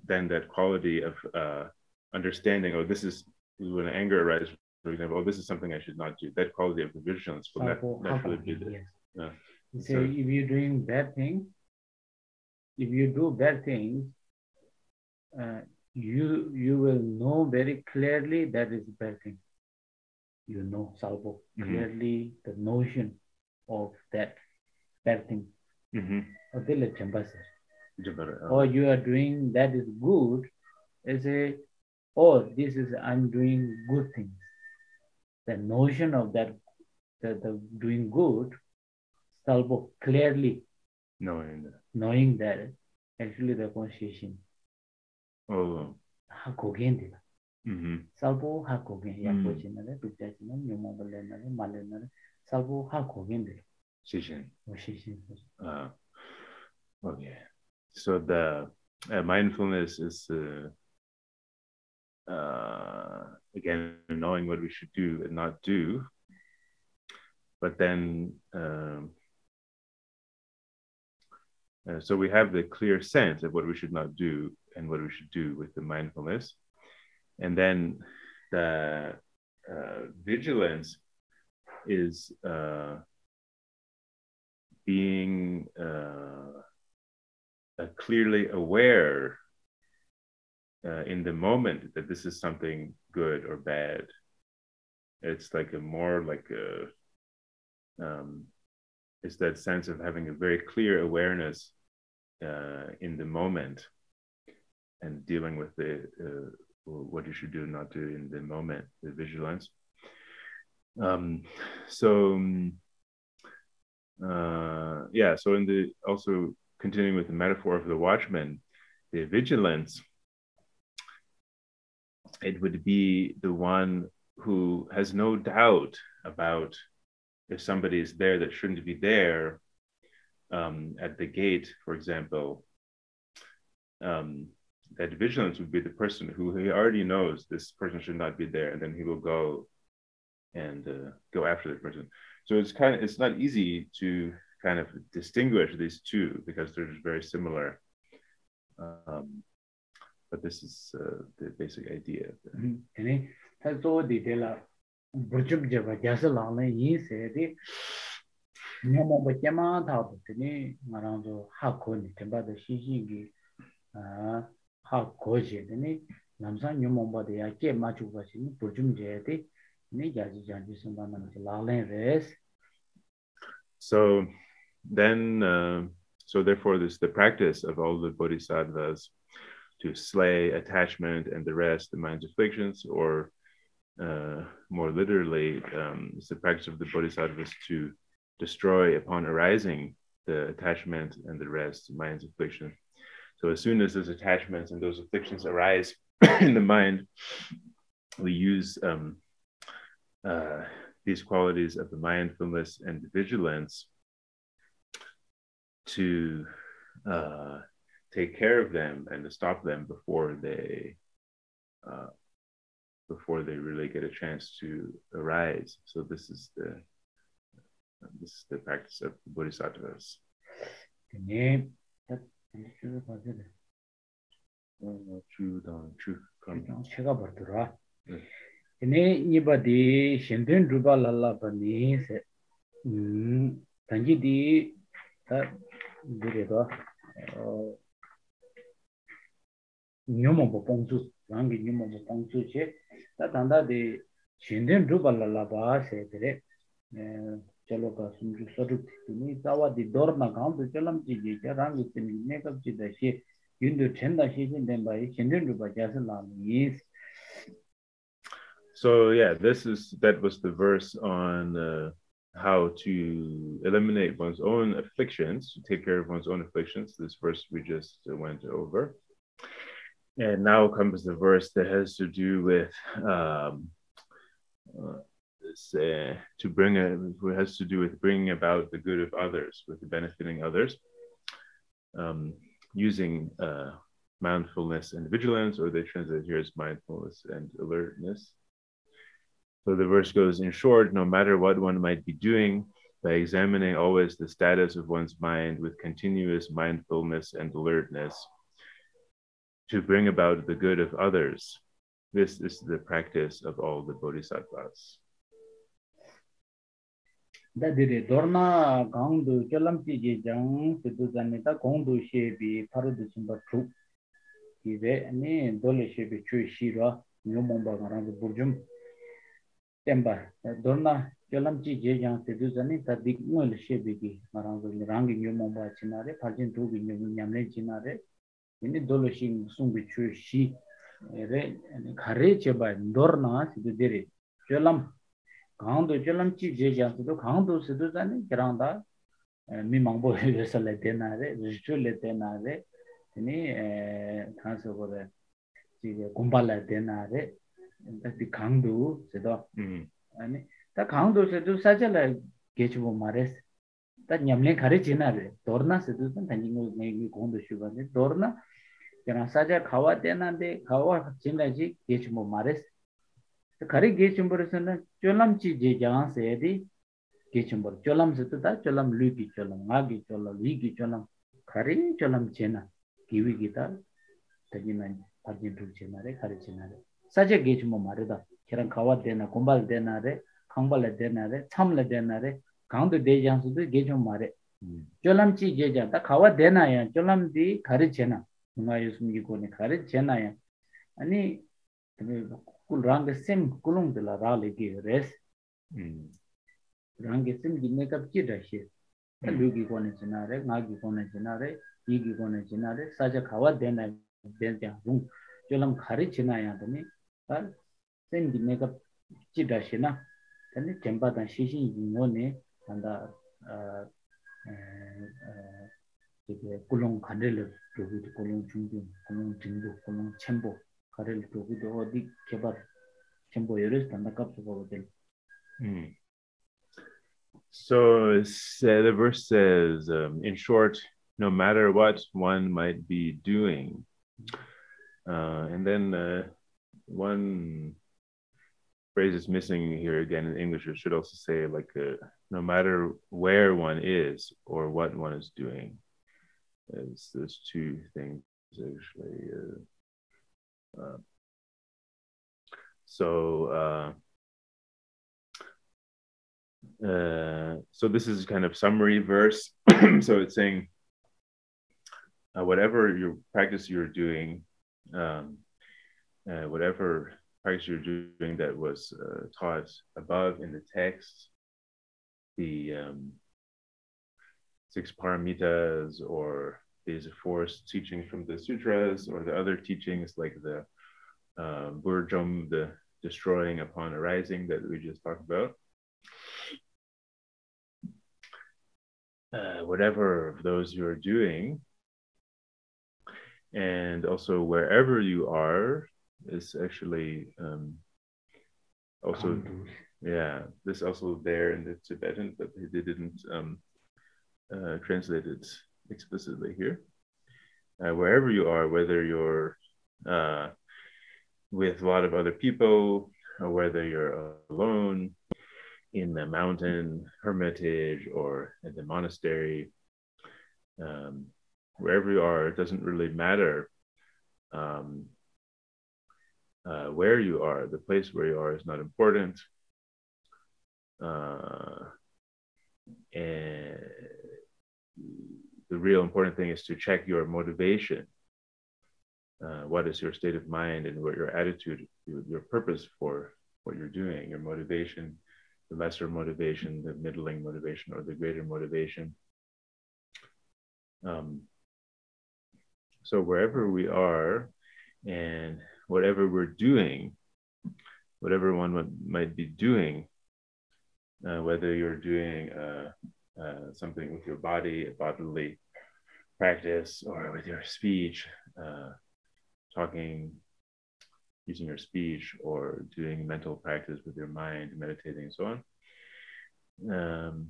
then that quality of uh, understanding, oh, this is when anger arises, for example, oh, this is something I should not do. That quality of vigilance will nat- naturally be there. Yes. Yeah. So, so if you're doing bad things, if you do bad things, uh, you you will know very clearly that is bad thing. You know, Salvo, mm-hmm. clearly the notion of that bad thing. Mm-hmm. Or you are doing that is good, is a oh this is i'm doing good things. The notion of that the, the doing good salvo clearly knowing that. knowing that actually the conscious oh. Ha kogen de mhm salvo ha kogen ya ko chin na de ja chin na nyoma bol na de mal na de salvo ha kogen de shishin shishin ah. Okay. So the uh, mindfulness is uh, uh, again knowing what we should do and not do, but then um, uh, so we have the clear sense of what we should not do and what we should do with the mindfulness. And then the uh, vigilance is uh, being uh, uh, clearly aware uh, in the moment that this is something good or bad. It's like a more like a, um, it's that sense of having a very clear awareness uh, in the moment and dealing with the uh, what you should do not do in the moment the vigilance um, so um, uh, yeah so in the also continuing with the metaphor of the watchman the vigilance it would be the one who has no doubt about if somebody is there that shouldn't be there um, at the gate, for example, um, that vigilance would be the person who he already knows this person should not be there, and then he will go and uh, go after the person. So it's kind of it's not easy to kind of distinguish these two because they're very similar. Um, but this is uh, the basic idea mm-hmm. and has so the dela burjum jaba jasa la ne yi se de ne mo ba jama tha bu de ni ma rang zo ha ko ni te ba de shi shi gi ha ko je de ni nam sa nyu mo ba de ya ke ma chu ba shi ni burjum je de ni ja ji ja ji sun ba na la len res. So then uh, so therefore this the practice of all the bodhisattvas to slay attachment and the rest the mind's afflictions or uh, more literally um, it's the practice of the bodhisattvas to destroy upon arising the attachment and the rest, the mind's affliction. So as soon as those attachments and those afflictions arise in the mind, we use um, uh, these qualities of the mindfulness and vigilance to uh, take care of them and to stop them before they uh, before they really get a chance to arise. So this is the this is the practice of the bodhisattvas. True, true, true. Ine nipa di shindun rupa lala pa se tangi di ta dhiri nyōmō pōngchū, rāngi nyōmō pōngchū che, tā tāndā dē shindēn rūpa lā lā bā shē tere, chalo kā sumchū sarūp tī nī, tāwā dī dōr nā kāntū chalam chī jī chā, rāngi tī nī nē kāp chī dā shē, yundu chendā shē shē dēn bā yī, shindēn rūpa chā sā lā mī yīs. So yeah, this is, that was the verse on uh, how to eliminate one's own afflictions, to take care of one's own afflictions, this verse we just went over. And now comes the verse that has to do with um, uh, this, uh, to bring a, it has to do with bringing about the good of others, with benefiting others, um, using uh, mindfulness and vigilance, or they translate here as mindfulness and alertness. So the verse goes in short, no matter what one might be doing, by examining always the status of one's mind with continuous mindfulness and alertness to bring about the good of others. This is the practice of all the bodhisattvas. Da dire dorna gang du chelam chi ge jang se du zan ta gong du she bi par du chim ba chu ki ve ne dole she bi chu shi ra nyu mong ba ga rang bu jum tem ba dorna chelam chi ge jang se du zan ta dik ngol she bi ki ma rang rang nyu mong ba chi na re par jin du bi nyu nyam le chi na re ini dolo shing sungbi chu shi re kare cheba ndor na sido diri. Cholam kaangdo cholam chi je jang sido kaangdo sido zani kirang da eh, mi mangbo yosa le tena re rishu le tena re. Ini eh, khanso kore chige kumbha le tena re di kaangdo sido ta kaangdo sido hmm. sacha la gechibo ma res 다 냠레 가리 지나래 도르나 세두선 단진고 내기 공도 쉬반데 도르나 제가 사자 가와 되는데 가와 진다지 게치 뭐 말레스 가리 게치 버스는 졸람치 제장 세디 게치 버 졸람 세다 졸람 루기 졸람 마기 졸람 리기 졸람 가리 졸람 제나 기위 기타 단진만 단진 둘 제나래 가리 제나래 사자 게치 뭐 말이다 그런 가와 되나 공발 되나래 강발에 되나래 참을 되나래 강도 대장수도 개좀 말해. 졸람치 계좌 다 가와 되나야 졸람디 가르치나. 뭔가 요즘 이거니 가르치나야 아니 kulrang sim kulung de la ra le gi res rang sim gi ne kap chi da she lu gi ko ne china re nga gi ko ne china re yi gi ko ne china re sa ja khawa de na de ja rung jo lam khari china ya de ne par sim gi ne kap chi da she na de ne tempa da shi shi gi ngo ne 단다 어 이게 꿀롱 간을 저기 꿀롱 중도 꿀롱 중도 꿀롱 첨보 가를 저기도 어디 개발 첨보 여러 단다 값으로 될 음. So uh, the verse says, um, in short, no matter what one might be doing, uh, and then uh, one phrase is missing here again in english it should also say like uh, no matter where one is or what one is doing it's those two things actually uh, uh, so uh, uh, so this is kind of summary verse. so it's saying whatever your practice you're doing, um, whatever practice you're doing that was uh, taught above in the text, the um, six paramitas or these force teachings from the sutras or the other teachings like the uh, Burjom, the destroying upon arising that we just talked about. Uh, whatever of those you are doing, and also wherever you are, is actually um, also, yeah, this also there in the Tibetan, but they didn't um, uh, translate it explicitly here. Uh, wherever you are, whether you're uh, with a lot of other people, or whether you're alone in the mountain hermitage or at the monastery, um, wherever you are, it doesn't really matter um, uh, where you are. The place where you are is not important. Uh, and the real important thing is to check your motivation. Uh, what is your state of mind and what your attitude, your, your, purpose for what you're doing, your motivation, the lesser motivation, the middling motivation, or the greater motivation. Um, so wherever we are and whatever we're doing, whatever one might be doing, uh, whether you're doing uh, uh, something with your body, a bodily practice, or with your speech, uh, talking, using your speech, or doing mental practice with your mind, meditating, and so on. Um,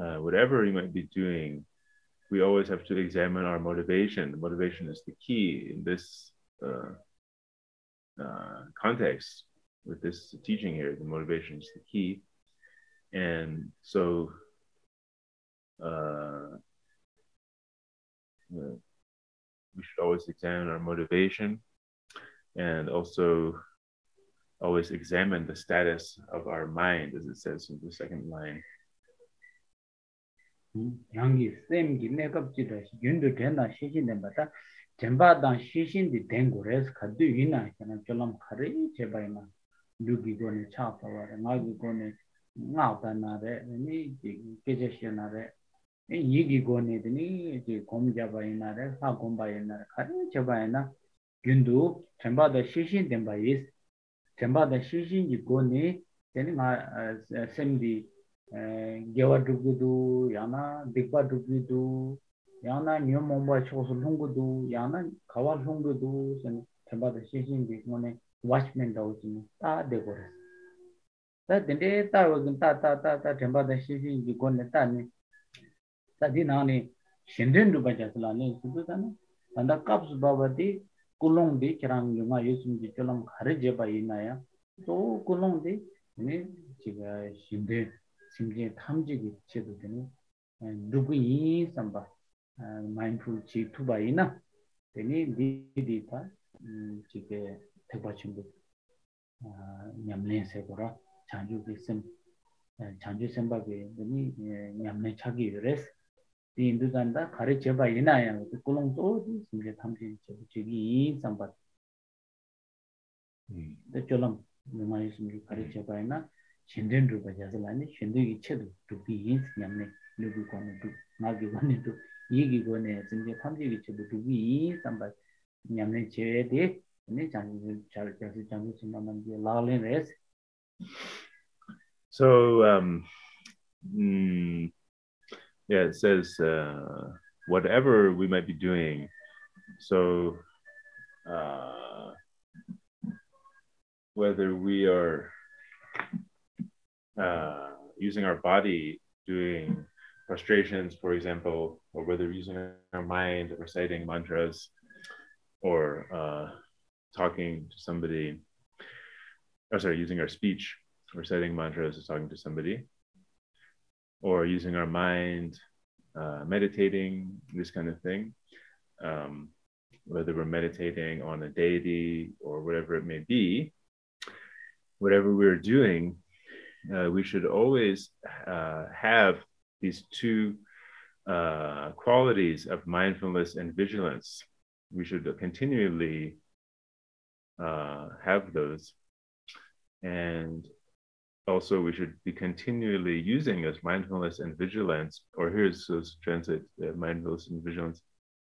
uh, whatever you might be doing, we always have to examine our motivation. Motivation is the key in this uh, uh, context with this teaching here. The motivation is the key, and so uh, we should always examine our motivation, and also always examine the status of our mind, as it says in the second line. 양기 쌤기 내갑지도 윤도 된다 시신된 바다 젠바당 시신디 된 거래서 가도 이나 그냥 좀 가리 제바이나 누기고네 차파와라 나기고네 나다나데 니 계제시나데 이 얘기고네더니 이제 곰자바이나데 사곰바이나데 가리 제바이나 윤도 젠바다 시신된 바이스 젠바다 시신지 고네 되는 마 쌤디 gewa dhugudu, yana dikpa dhugudu, yana nyo momba chosu lungudu, yana kawa lungudu, san tenpata shishin di ngone watchman dhawu chini, taa deko resi. Taa dinde taa wagin taa taa taa taa tenpata shishin di kone taa ni, taa di naa ni shinden dhuba chasla ni, sudu taa ni, tanda kapsu baba di kulong di kirang yunga yusum di cholam khari jeba inaya, to kulong di, ni chiga shinden 심지에 탐지기 제도 되는 누구 이 삼바 마인드풀 지 투바이나 되니 니디타 지게 대바친도 냠내세 거라 자주 비슨 자주 생각에 되니 냠내 차기 그래서 이 인도단다 가르 제바 이나야 그 꿀롱도 심지에 탐지 제도 지기 이 삼바 음 저럼 누마이 심지 가르 제바 이나 shinten dhruva shinten ki chedu dhruvi yinsi nyamne nubi kone dhru, magi kone dhru, yegi kone zinje ki chedu dhruvi yinsi samba nyamne chewe de jasi jangu sinamamge laglen res. So, um, mm, yeah, it says, uh, whatever we might be doing, so uh, whether we are uh, using our body doing prostrations, for example, or whether using our mind, reciting mantras, or uh, talking to somebody, or sorry, using our speech, reciting mantras, or talking to somebody, or using our mind, uh, meditating, this kind of thing. Um, whether we're meditating on a deity or whatever it may be, whatever we're doing, uh, we should always uh, have these two uh, qualities of mindfulness and vigilance. We should continually uh, have those. And also, we should be continually using as mindfulness and vigilance, or here's those translate uh, mindfulness and vigilance,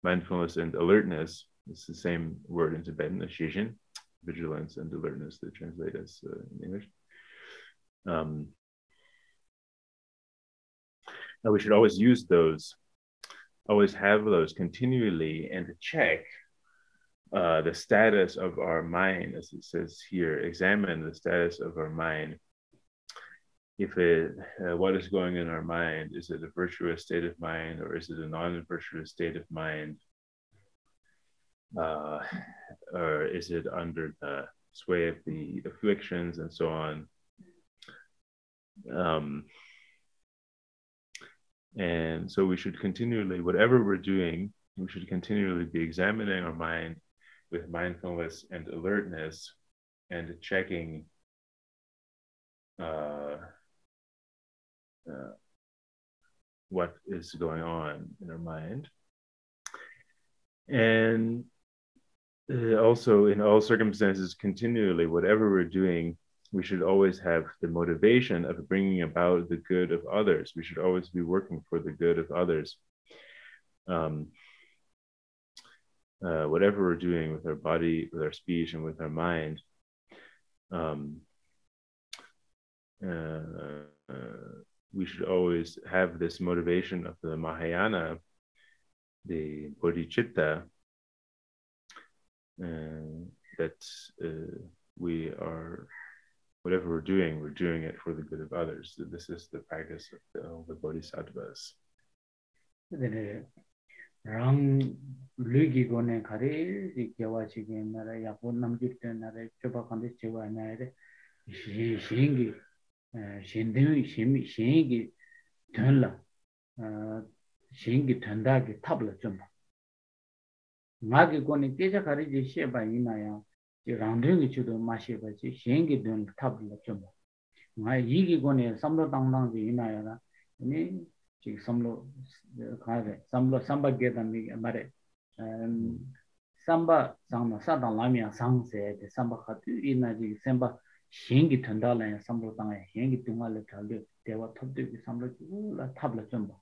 mindfulness and alertness. It's the same word in Tibetan, Shishin, vigilance and alertness, they translate as uh, in English. Um, we should always use those, always have those continually and to check uh, the status of our mind, as it says here, examine the status of our mind. If it, uh, what is going in our mind? Is it a virtuous state of mind or is it a non virtuous state of mind? Uh, or is it under the sway of the afflictions and so on? Um, and so we should continually, whatever we're doing, we should continually be examining our mind with mindfulness and alertness and checking uh, uh, what is going on in our mind. And uh, also, in all circumstances, continually, whatever we're doing, we should always have the motivation of bringing about the good of others. We should always be working for the good of others. Um, uh, whatever we're doing with our body, with our speech, and with our mind, um, uh, we should always have this motivation of the Mahayana, the bodhicitta, uh, that uh, we are, whatever we're doing, we're doing it for the good of others. So this is the practice of the, of the bodhisattvas. rāṅ lūgī gōne kārī rī kiawā chīgī nārā yāpō nāmjīr tē nārā chobā kāndī chīwā nārā shīngi shīndīng shīngi tūnlā shīngi tūndā kī tāpla chōmbā ngā kī gōne kēchā kārī jī shēpa yīnā yāng yā jī rāngdūngi chūdō mā shēpa jī shīngi tūnlā tabla chōmba ngā yī kī gōne samlō tāng tāng jī yīnā yā rā 지 섬로 가게 섬로 삼바 게다미 말에 삼바 상마 사다 라미야 상세 삼바 카투 이나지 셈바 신기 튼달래 섬로 땅에 신기 뚱말을 달려 대와 탑도 삼로 라 탑라 좀 봐.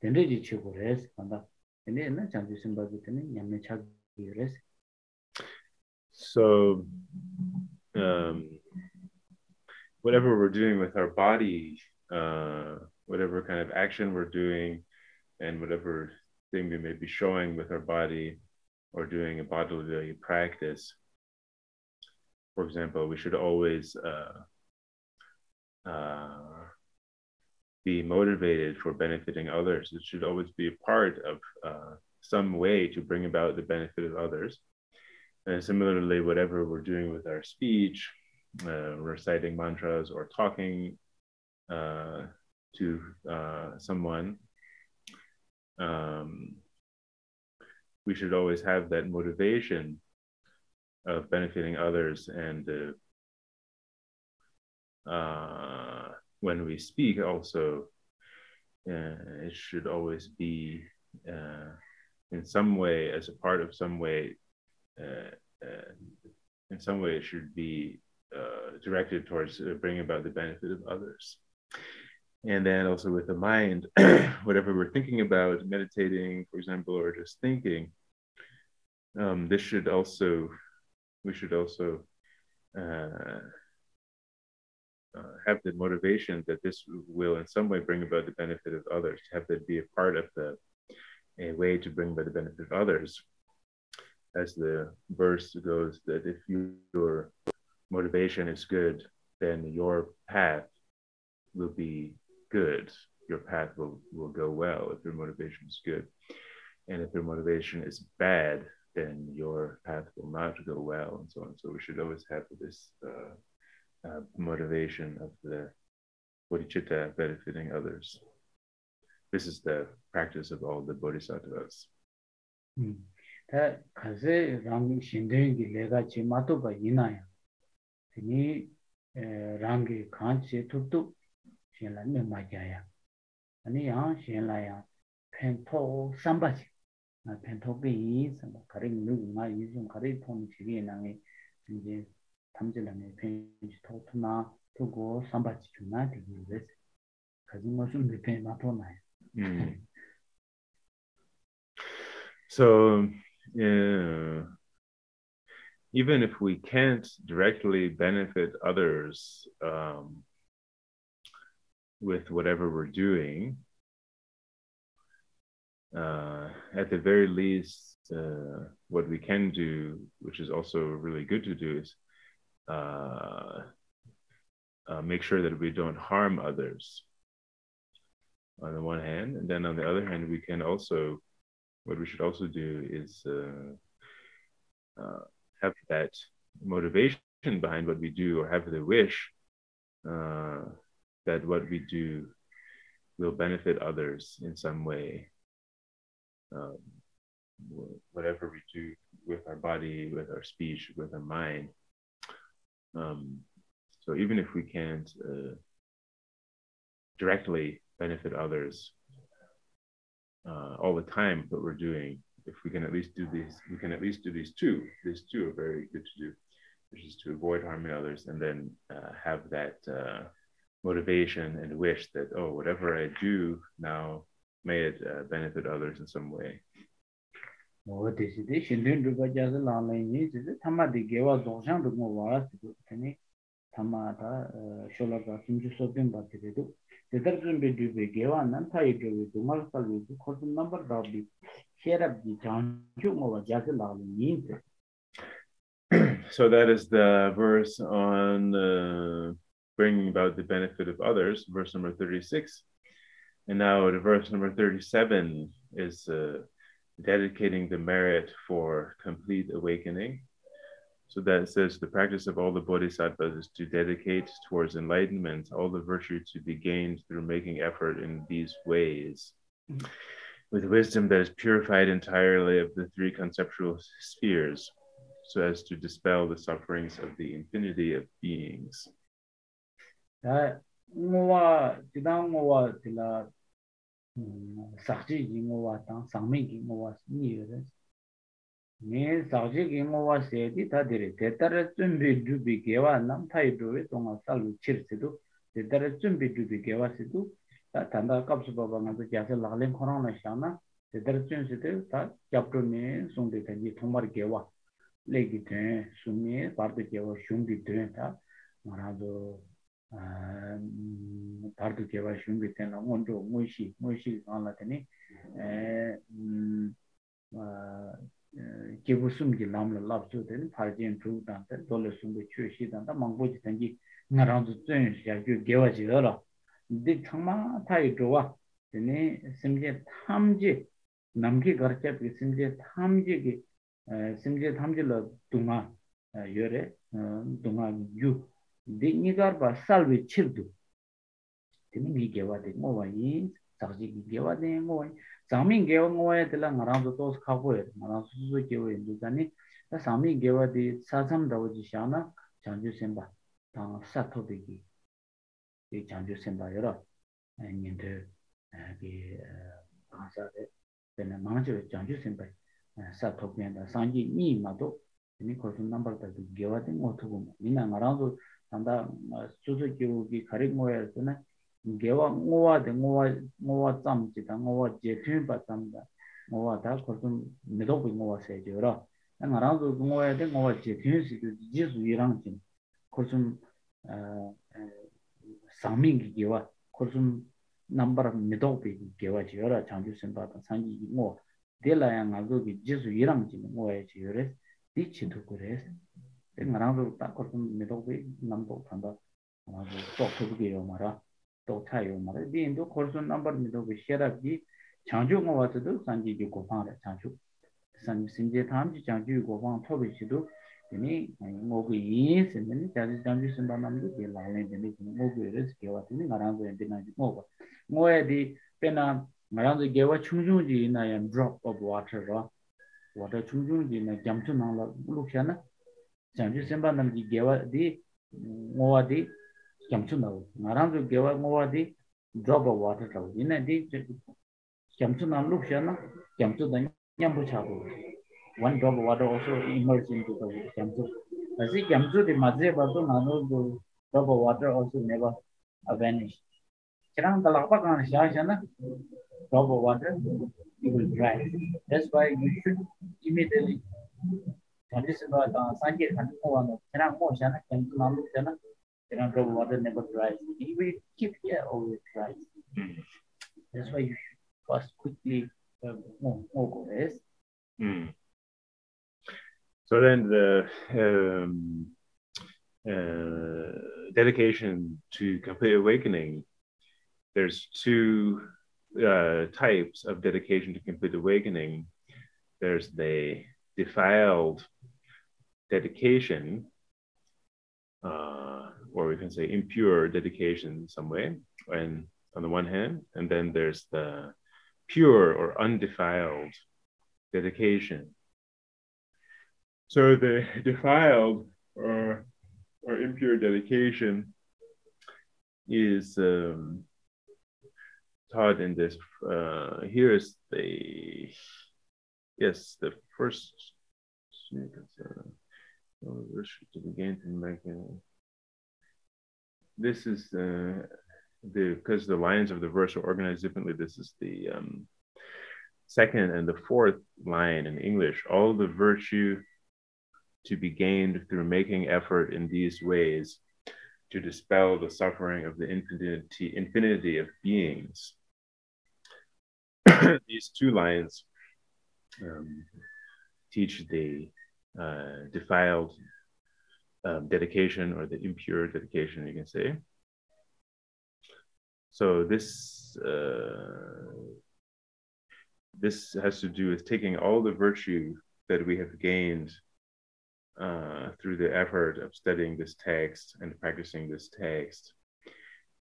된대지 치고레스 간다. 근데 나 장주 심바지 때문에 냠내 차기레스. So um whatever we're doing with our body uh whatever kind of action we're doing and whatever thing we may be showing with our body or doing a bodily practice. For example, we should always uh, uh, be motivated for benefiting others. It should always be a part of uh, some way to bring about the benefit of others. And similarly, whatever we're doing with our speech, uh, reciting mantras or talking uh, to uh, someone, um, we should always have that motivation of benefiting others. And uh, uh, when we speak, also, uh, it should always be uh, in some way, as a part of some way, uh, in some way, it should be directed towards bringing about the benefit of others. And then also with the mind whatever we're thinking about meditating for example or just thinking um, this should also we should also uh, uh, have the motivation that this will in some way bring about the benefit of others have that be a part of the a way to bring about the benefit of others as the verse goes that if you, your motivation is good then your path will be good, your path will, will go well if your motivation is good. And if your motivation is bad, then your path will not go well, and so on. So we should always have this uh, uh, motivation of the bodhicitta benefiting others. This is the practice of all the bodhisattvas. 다 가세 랑 신대기 내가 지마도가 이나야. 이 랑게 간체 툭툭 shen la me ma kya ya. Ani yang shen la yang pen to samba chi. Na pen to pe yi samba kare ngu nga yi zung kare to ni chi ge na nge nge tam je la me pen chi to to na to go samba chi chu na di yu res. Kazi mo shun me pen ma to na ya. So, yeah. even if we can't directly benefit others, um, with whatever we're doing, uh, at the very least, uh, what we can do, which is also really good to do, is uh, uh make sure that we don't harm others on the one hand. And then on the other hand, we can also, what we should also do is uh, uh, have that motivation behind what we do or have the wish that what we do will benefit others in some way. Um, whatever we do with our body, with our speech, with our mind. Um, so even if we can't uh, directly benefit others uh, all the time, what we're doing, if we can at least do these, we can at least do these two. These two are very good to do, which is to avoid harming others and then uh, have that uh, motivation and wish that oh whatever i do now may it uh, benefit others in some way Dumal So that is the verse on uh, bringing about the benefit of others, verse number 36. And now to verse number 37 is uh, dedicating the merit for complete awakening. So that it says the practice of all the bodhisattvas is to dedicate towards enlightenment all the virtue to be gained through making effort in these ways. With wisdom that is purified entirely of the three conceptual spheres, so as to dispel the sufferings of the infinity of beings. 네 사지기 모와 세디 다데레 데타레 준비 두비 개와 남타이 두베 동아 살루 치르시도 데타레 준비 두비 개와시도 단다 갑스 바바나도 자세 라글렌 코로나 샤나 데타레 준시데 다 잡토네 송데 간지 통말 개와 레기테 수미 바르데 개와 슌디 드레타 마라도 아 바르데 개와 슌디 테나 온도 모시 모시 알라테니 에 kibu sumgi lamla labzu dhani parjian dhruv dhanta dole sumbu chu shi dhanta mangboji dhangi nga rangzu zun shakyu gewa jiga la di changma tayi dhruwa dhani simje thamji namgi garchabgi simje thamji gi simje thamji la dunga yore dunga yu di nigarba salvi chirdu dhani mi gewa dhani ngowa yin sakji gi gewa dhani ngowa yin sāmi gewa ngawaya tila ngarāṁ tu tōs khāpo ya, ngarāṁ su su gewa yindu tani, tā sāmi gewa di sāsam dhawa ji shāna chāngchū senpa, tāng sātho bīki, di chāngchū senpa yara, e, e, e, ngintu ki kānsā de, tena māngchū chāngchū senpa sātho bīyanda, sāngi nī mā tō, tini khosum nāmbar tā tu gewa di ngō tu kumu, nina ngarāṁ tu tānda su su gewa ki khari ngawaya tila, gewa ngowa de ngowa ngowa tsam chi da ngowa je phyu ba tsam da. Ngowa da ko tum ne do bi ngowa se je ra nga ra du ngowa de ngowa je phyu si du ji su yi rang chi ko tum eh, eh, sam ming gi gewa. Ko tum number ne do bi gewa je ra chang ju sen ba da sang gi ngo de la ya nga du gi ji su yi rang chi ngowa ye je re di chi du ko re. Nga ra du ta ko tum ne do bi nam do phang da nga du to ko gi yo ma ra. 독타요. 말아 디 인도 코르손 넘버 미도 그 셰랍디 장주고 와서도 산지기 고방라. 장주. 산 신제 다음지 장주 고방 토비시도 되니 뭐고 이 신은 자주 장주 신바남도 그 라인에 되니 뭐고 이르스 개와티니 나랑도 엔디나지 뭐고. 뭐에 디 페나 나랑도 개와 충중지 나야 drop of water 라 water 충중지 나? 잠주 나라. 루샤나? 장주 신바남지 개와 디 뭐와 디 kyamchu nawu. Narangzu gewa nguwa di droba wata chawu. Ina di kyamchu nam luksha na kyamchu da nyambu chawu. One drop of water also immerged into the kyamchu. Asi kyamchu di madze batu nanu the drop of water also never vanished. Kirang kalakpa kaan shaa shaa na drop of water you will dry. That's why you should immediately condition the sanje khankuwa na kirang mo shaa na kyamchu nam luksha na You know, the water never dries. It will keep here always dry. Mm. That's why you should first quickly uh, move, move away. Mm. So then the um, uh, dedication to complete awakening, there's two uh, types of dedication to complete awakening. There's the defiled dedication, uh, or we can say impure dedication in some way, and on the one hand, and then there's the pure or undefiled dedication. So the defiled or or impure dedication is um, taught in this. Uh, here is the yes, the first. to begin to make this is uh, the because the lines of the verse are organized differently this is the um, second and the fourth line in English, all the virtue to be gained through making effort in these ways to dispel the suffering of the infinity, infinity of beings. these two lines um, teach the uh, defiled um, dedication or the impure dedication, you can say. So this uh, this has to do with taking all the virtue that we have gained uh, through the effort of studying this text and practicing this text,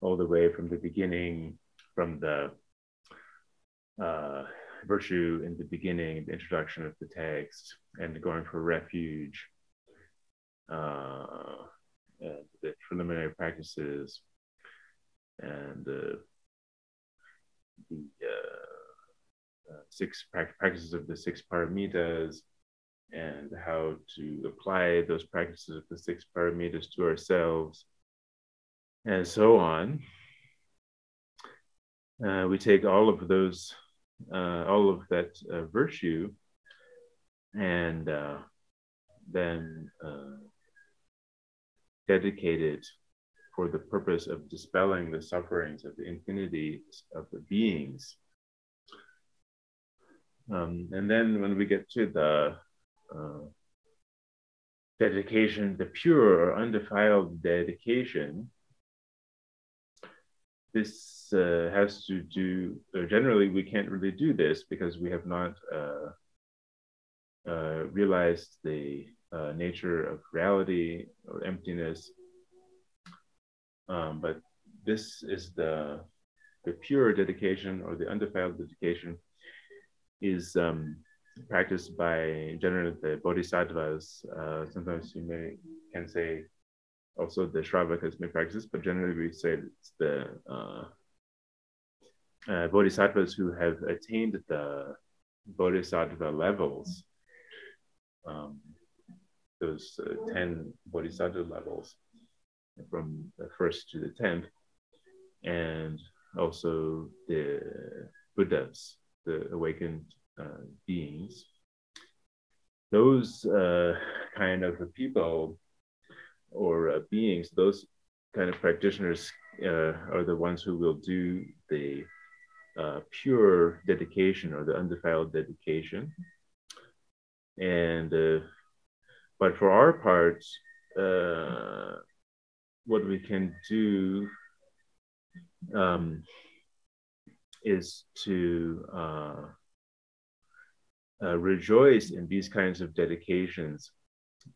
all the way from the beginning, from the uh, virtue in the beginning, the introduction of the text, and going for refuge, uh, the preliminary practices, and the uh, uh, six practices of the six paramitas, and how to apply those practices of the six paramitas to ourselves, and so on. Uh, we take all of those, uh, all of that uh, virtue, and then dedicate it for the purpose of dispelling the sufferings of the infinity of the beings. Um, and then when we get to the uh, dedication, the pure or undefiled dedication, this uh, has to do, generally, we can't really do this because we have not uh, uh, realized the uh, nature of reality or emptiness. Um, but this is the, the pure dedication or the undefiled dedication is um, practiced by generally the bodhisattvas. Uh, sometimes you may can say also the Shravakas may practice, but generally we say it's the uh, uh, bodhisattvas who have attained the bodhisattva levels, um, those uh, 10 bodhisattva levels from the first to the 10th, and also the Buddhas, the awakened uh, beings. Those uh, kind of people or uh, beings, those kind of practitioners are the ones who will do the pure dedication or the undefiled dedication. And but for our part, uh, what we can do um, is to uh, uh, rejoice in these kinds of dedications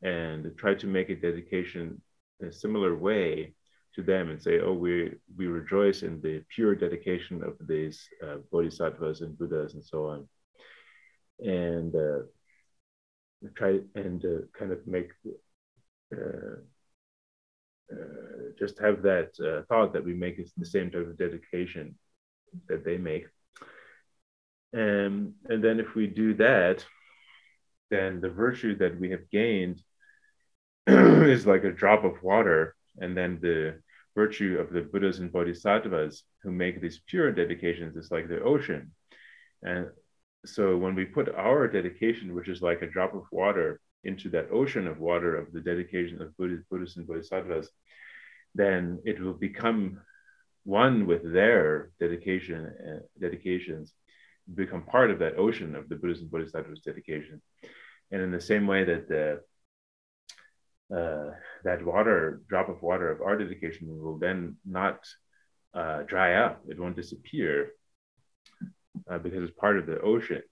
and try to make a dedication in a similar way to them and say, oh, we, we rejoice in the pure dedication of these uh, bodhisattvas and Buddhas and so on. And uh, try and uh, kind of make, uh, uh, just have that thought that we make is the same type of dedication that they make. Um, and then if we do that, then the virtue that we have gained is like a drop of water. And then the virtue of the Buddhas and Bodhisattvas who make these pure dedications is like the ocean. And so when we put our dedication, which is like a drop of water, into that ocean of water of the dedication of Buddhas, Buddhists and Bodhisattvas, then it will become one with their dedication uh, dedications become part of that ocean of the Buddhist and Bodhisattva's dedication. And in the same way that the uh, that water, drop of water of our dedication will then not uh, dry up, it won't disappear uh, because it's part of the ocean.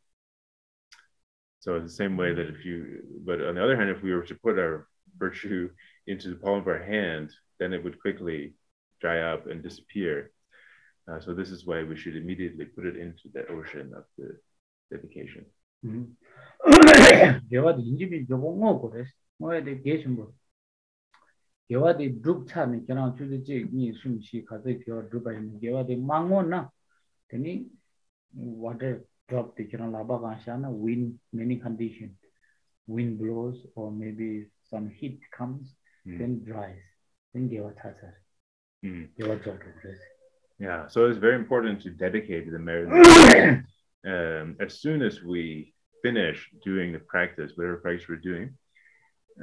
So it's the same way that if you, but on the other hand, if we were to put our virtue into the palm of our hand, then it would quickly dry up and disappear. Uh, so this is why we should immediately put it into the ocean of the dedication. Gewa di injibi jobo ngo kores, ngoya de geshin bo. Gewa di drup cha ni kena chuzi water drop di kena laba kansha na wind, many conditions. Wind blows or maybe some heat comes, mm. then dries. Then gewa chasar. Mm. Gewa jobo kores. Yeah, so it's very important to dedicate the merit um, as soon as we finish doing the practice, whatever practice we're doing,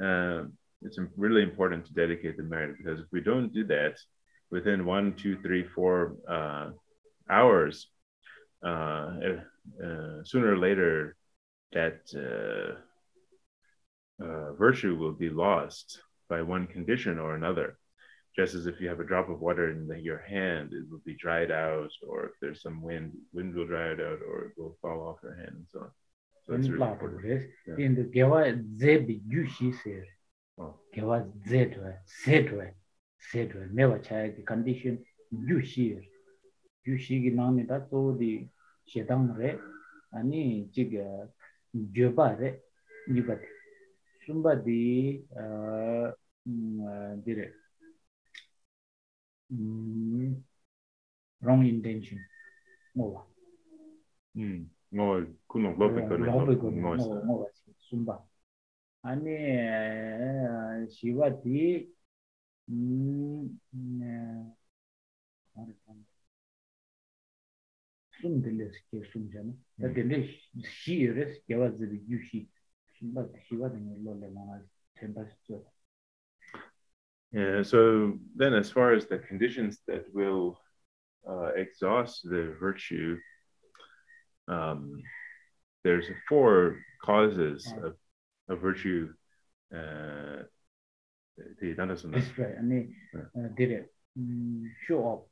um, it's really important to dedicate the merit because if we don't do that within one, two, three, four uh, hours, uh, uh, sooner or later, that uh, uh, virtue will be lost by one condition or another. Just as if you have a drop of water in the, your hand, it will be dried out, or if there's some wind, wind will dry it out, or it will fall off your hand, and so on. So it's really important. Yeah. In the Gewa Zebi Yushi says, Gewa Zedwa, Zedwa, Zedwa, never the condition Yushi. Yushi gi nami da to di shedang re, ani jiga gyoba re, nibat. Sumba di dire wrong intention. Ngowa. Mm. ngồi cũng nộp lớp cái này ngồi ngồi sumba 아니 시와디 음 숨 들려서 게 숨잖아. 근데 ta shi zibi shi, shimba shiwa dini lo le tenpa. Yeah, so then as far as the conditions that will uh, exhaust the virtue, um, there's four causes of, of virtue uh, the That's right, I mean, uh, did it, show up.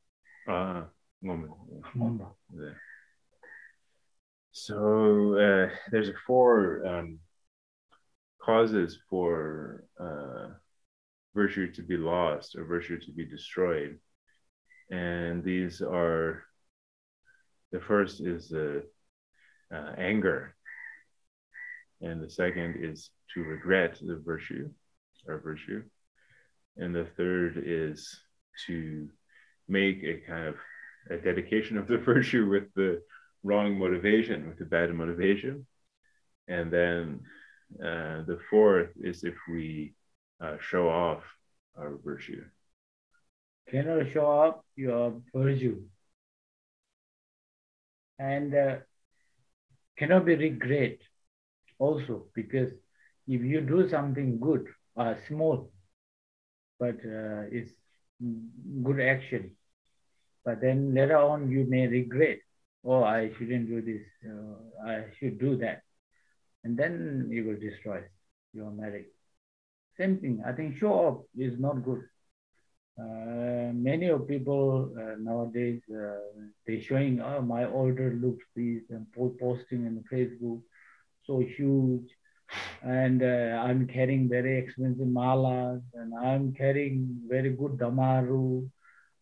Ah moment. Yeah. So uh, there's four um, causes for uh, virtue to be lost or virtue to be destroyed, and these are the first is uh, anger. And the second is to regret the virtue or virtue. And the third is to make a kind of a dedication of the virtue with the wrong motivation, with the bad motivation. And then uh, the fourth is if we uh, show off our virtue. Cannot show off your virtue. And uh, cannot be regret also because if you do something good uh, small but uh, it's good action but then later on you may regret oh i shouldn't do this uh, i should do that. And then you will destroy your merit same thing i think show off is not good. Uh, many of people uh, nowadays uh, they showing oh my order looks these, and posting in Facebook so huge and uh, I'm carrying very expensive malas and I'm carrying very good damaru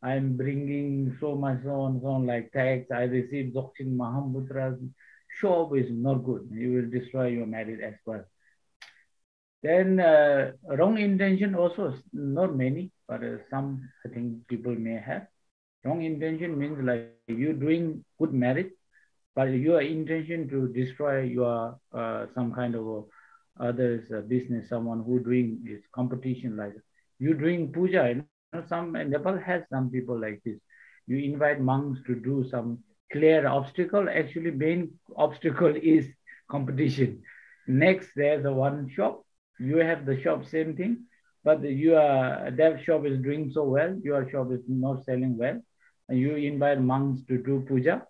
I'm bringing so much so on so on like tax I receive Dzogchen Mahamudras show is not good you will destroy your merit as well then uh, wrong intention also not many but uh, some I think people may have. Wrong intention means like you doing good merit, but your intention to destroy your uh, some kind of others uh, business, someone who doing is competition like you doing puja. You know, some Nepal has some people like this. You invite monks to do some clear obstacle. Actually, main obstacle is competition. Next, there's a one shop. You have the shop, same thing but your dev shop is doing so well, your shop is not selling well, and you invite monks to do puja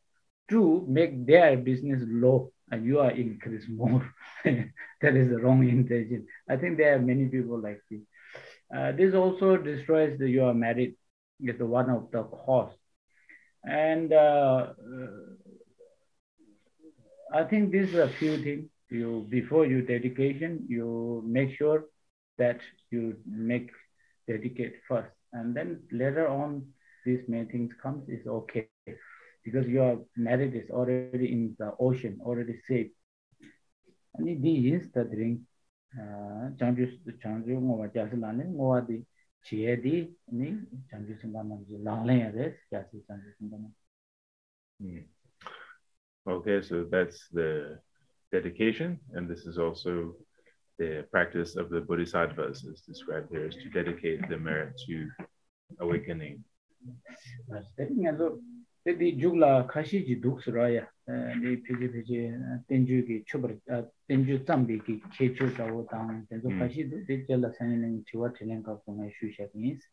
to make their business low and you are increase more. that is the wrong intention. I think there are many people like this. Uh, this also destroys the you are married. It's one of the cause. And uh, I think this is a few things. You before you dedication, you make sure that you make dedicate first and then later on these many things comes is okay because your merit is already in the ocean already safe and this is the drink 장주 장주 뭐가 자슬라네 뭐와디 지에디 니 장주 생각만 이제 라래야 돼 자슬 장주 생각만 예 Okay, so that's the dedication, and this is also the practice of the bodhisattvas, is described here, is to dedicate the merit to awakening. That's the thing, so, the jugla kashi ji duksraya, 네 피지 피지 텐주기 초버 텐주 잠비기 케초 자고 당 텐주 파시도 디젤라 상에는 지와 트렌 갖고 내 슈샤기스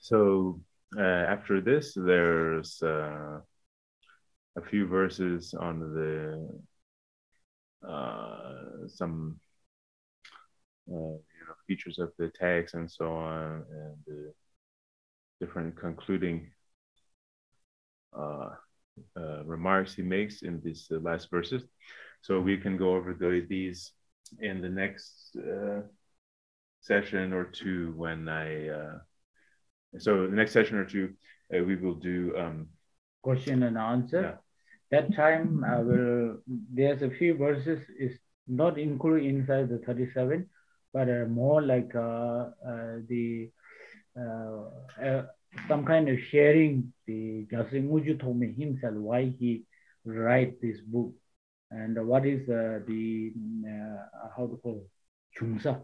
so uh, after this there's uh, a few verses on the uh, some uh, you know features of the text and so on and the different concluding uh, uh, remarks he makes in these uh, last verses. So we can go over the, these in the next uh, session or two when I. Uh, so the next session or two, uh, we will do um, question and answer. Yeah. That time I will. There's a few verses is not included inside the 37, but more like the some kind of sharing the Gyalse Ngulchu Tokme himself, why he write this book, and what is uh, the, uh, how to call it, Chungsa.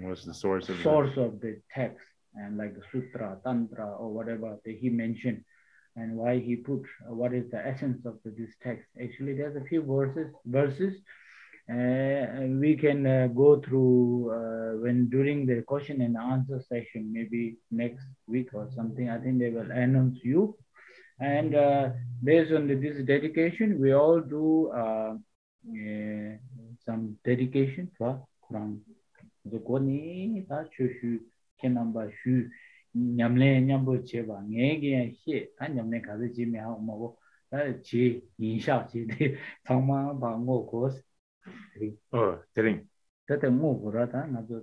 What's the source of source the... of the text, and like the Sutra, Tantra, or whatever that he mentioned, and why he put, uh, what is the essence of this text. Actually, there's a few verses, verses we can uh, go through uh, when during the question and answer session maybe next week or something i think they will announce you. And uh, based on the, this dedication we all do uh, uh, some dedication for quran the goni ta chu shu ke number shu nyamle nyambo che ba nge ge she ta nyamle ka de ji me ha mo ta ji yin sha ji de thang ma ba ngo ko Oh, tering. Tete ngu kura ta nga zo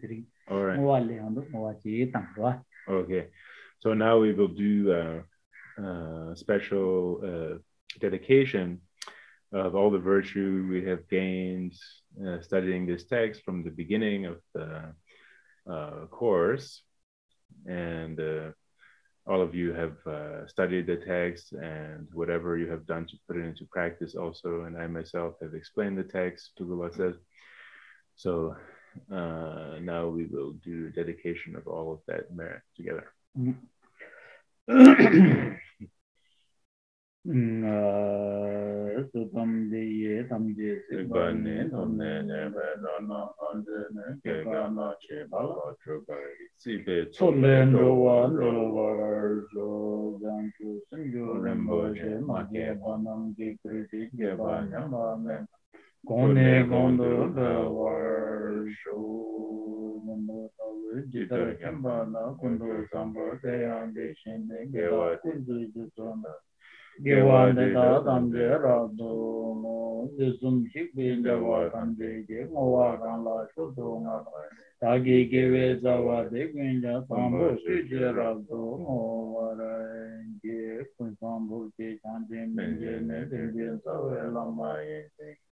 tering. All right. Ngu wale handu ngu wachi tang rwa. Okay. So now we will do a, a special uh, dedication of all the virtue we have gained uh, studying this text from the beginning of the uh, course. And uh, all of you have uh, studied the text and whatever you have done to put it into practice also. And I myself have explained the text, Tulku-la says. So uh, now we will do dedication of all of that merit together. sūpamde ye tamje sīpāni tamne nyebe dāna ānde ne kēgāna che bāla chūkai sīpe tsūle ndruwa ndruwa rārzō gāngchū sīngyū rinpo che māke pānam ki kriti kēpa nyambā me gōne gōndu rāwa rārzō nāmbā tāwē jitar kēmbā na kundu sāmbā tēyāngi shīndi kēwa tīndu jitu nā gewa de da dan de ra do mo. De zum chi be de wa dan de ge mo wa dan la shu do nga da ge ge we za wa de gen ja sam bo shi je ra do mo wa ra ge. Kun sam bo ge jan de me ge ne de ge sa we la ma ye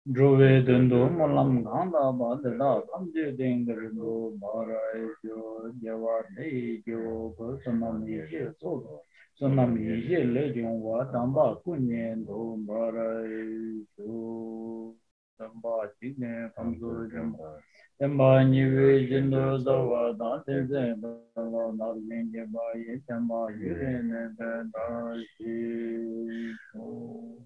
drove den do mo lam gan da ba de la sam je de ge do. Ma ra e jo ge wa de ge bo sam ni je so do. sunami ye le yungwa damba kunyen do mbaray e shu damba jine kamzu jamba damba nyewe jindo dawa dante zemba nar yenge ba ye damba yurene da da shi shu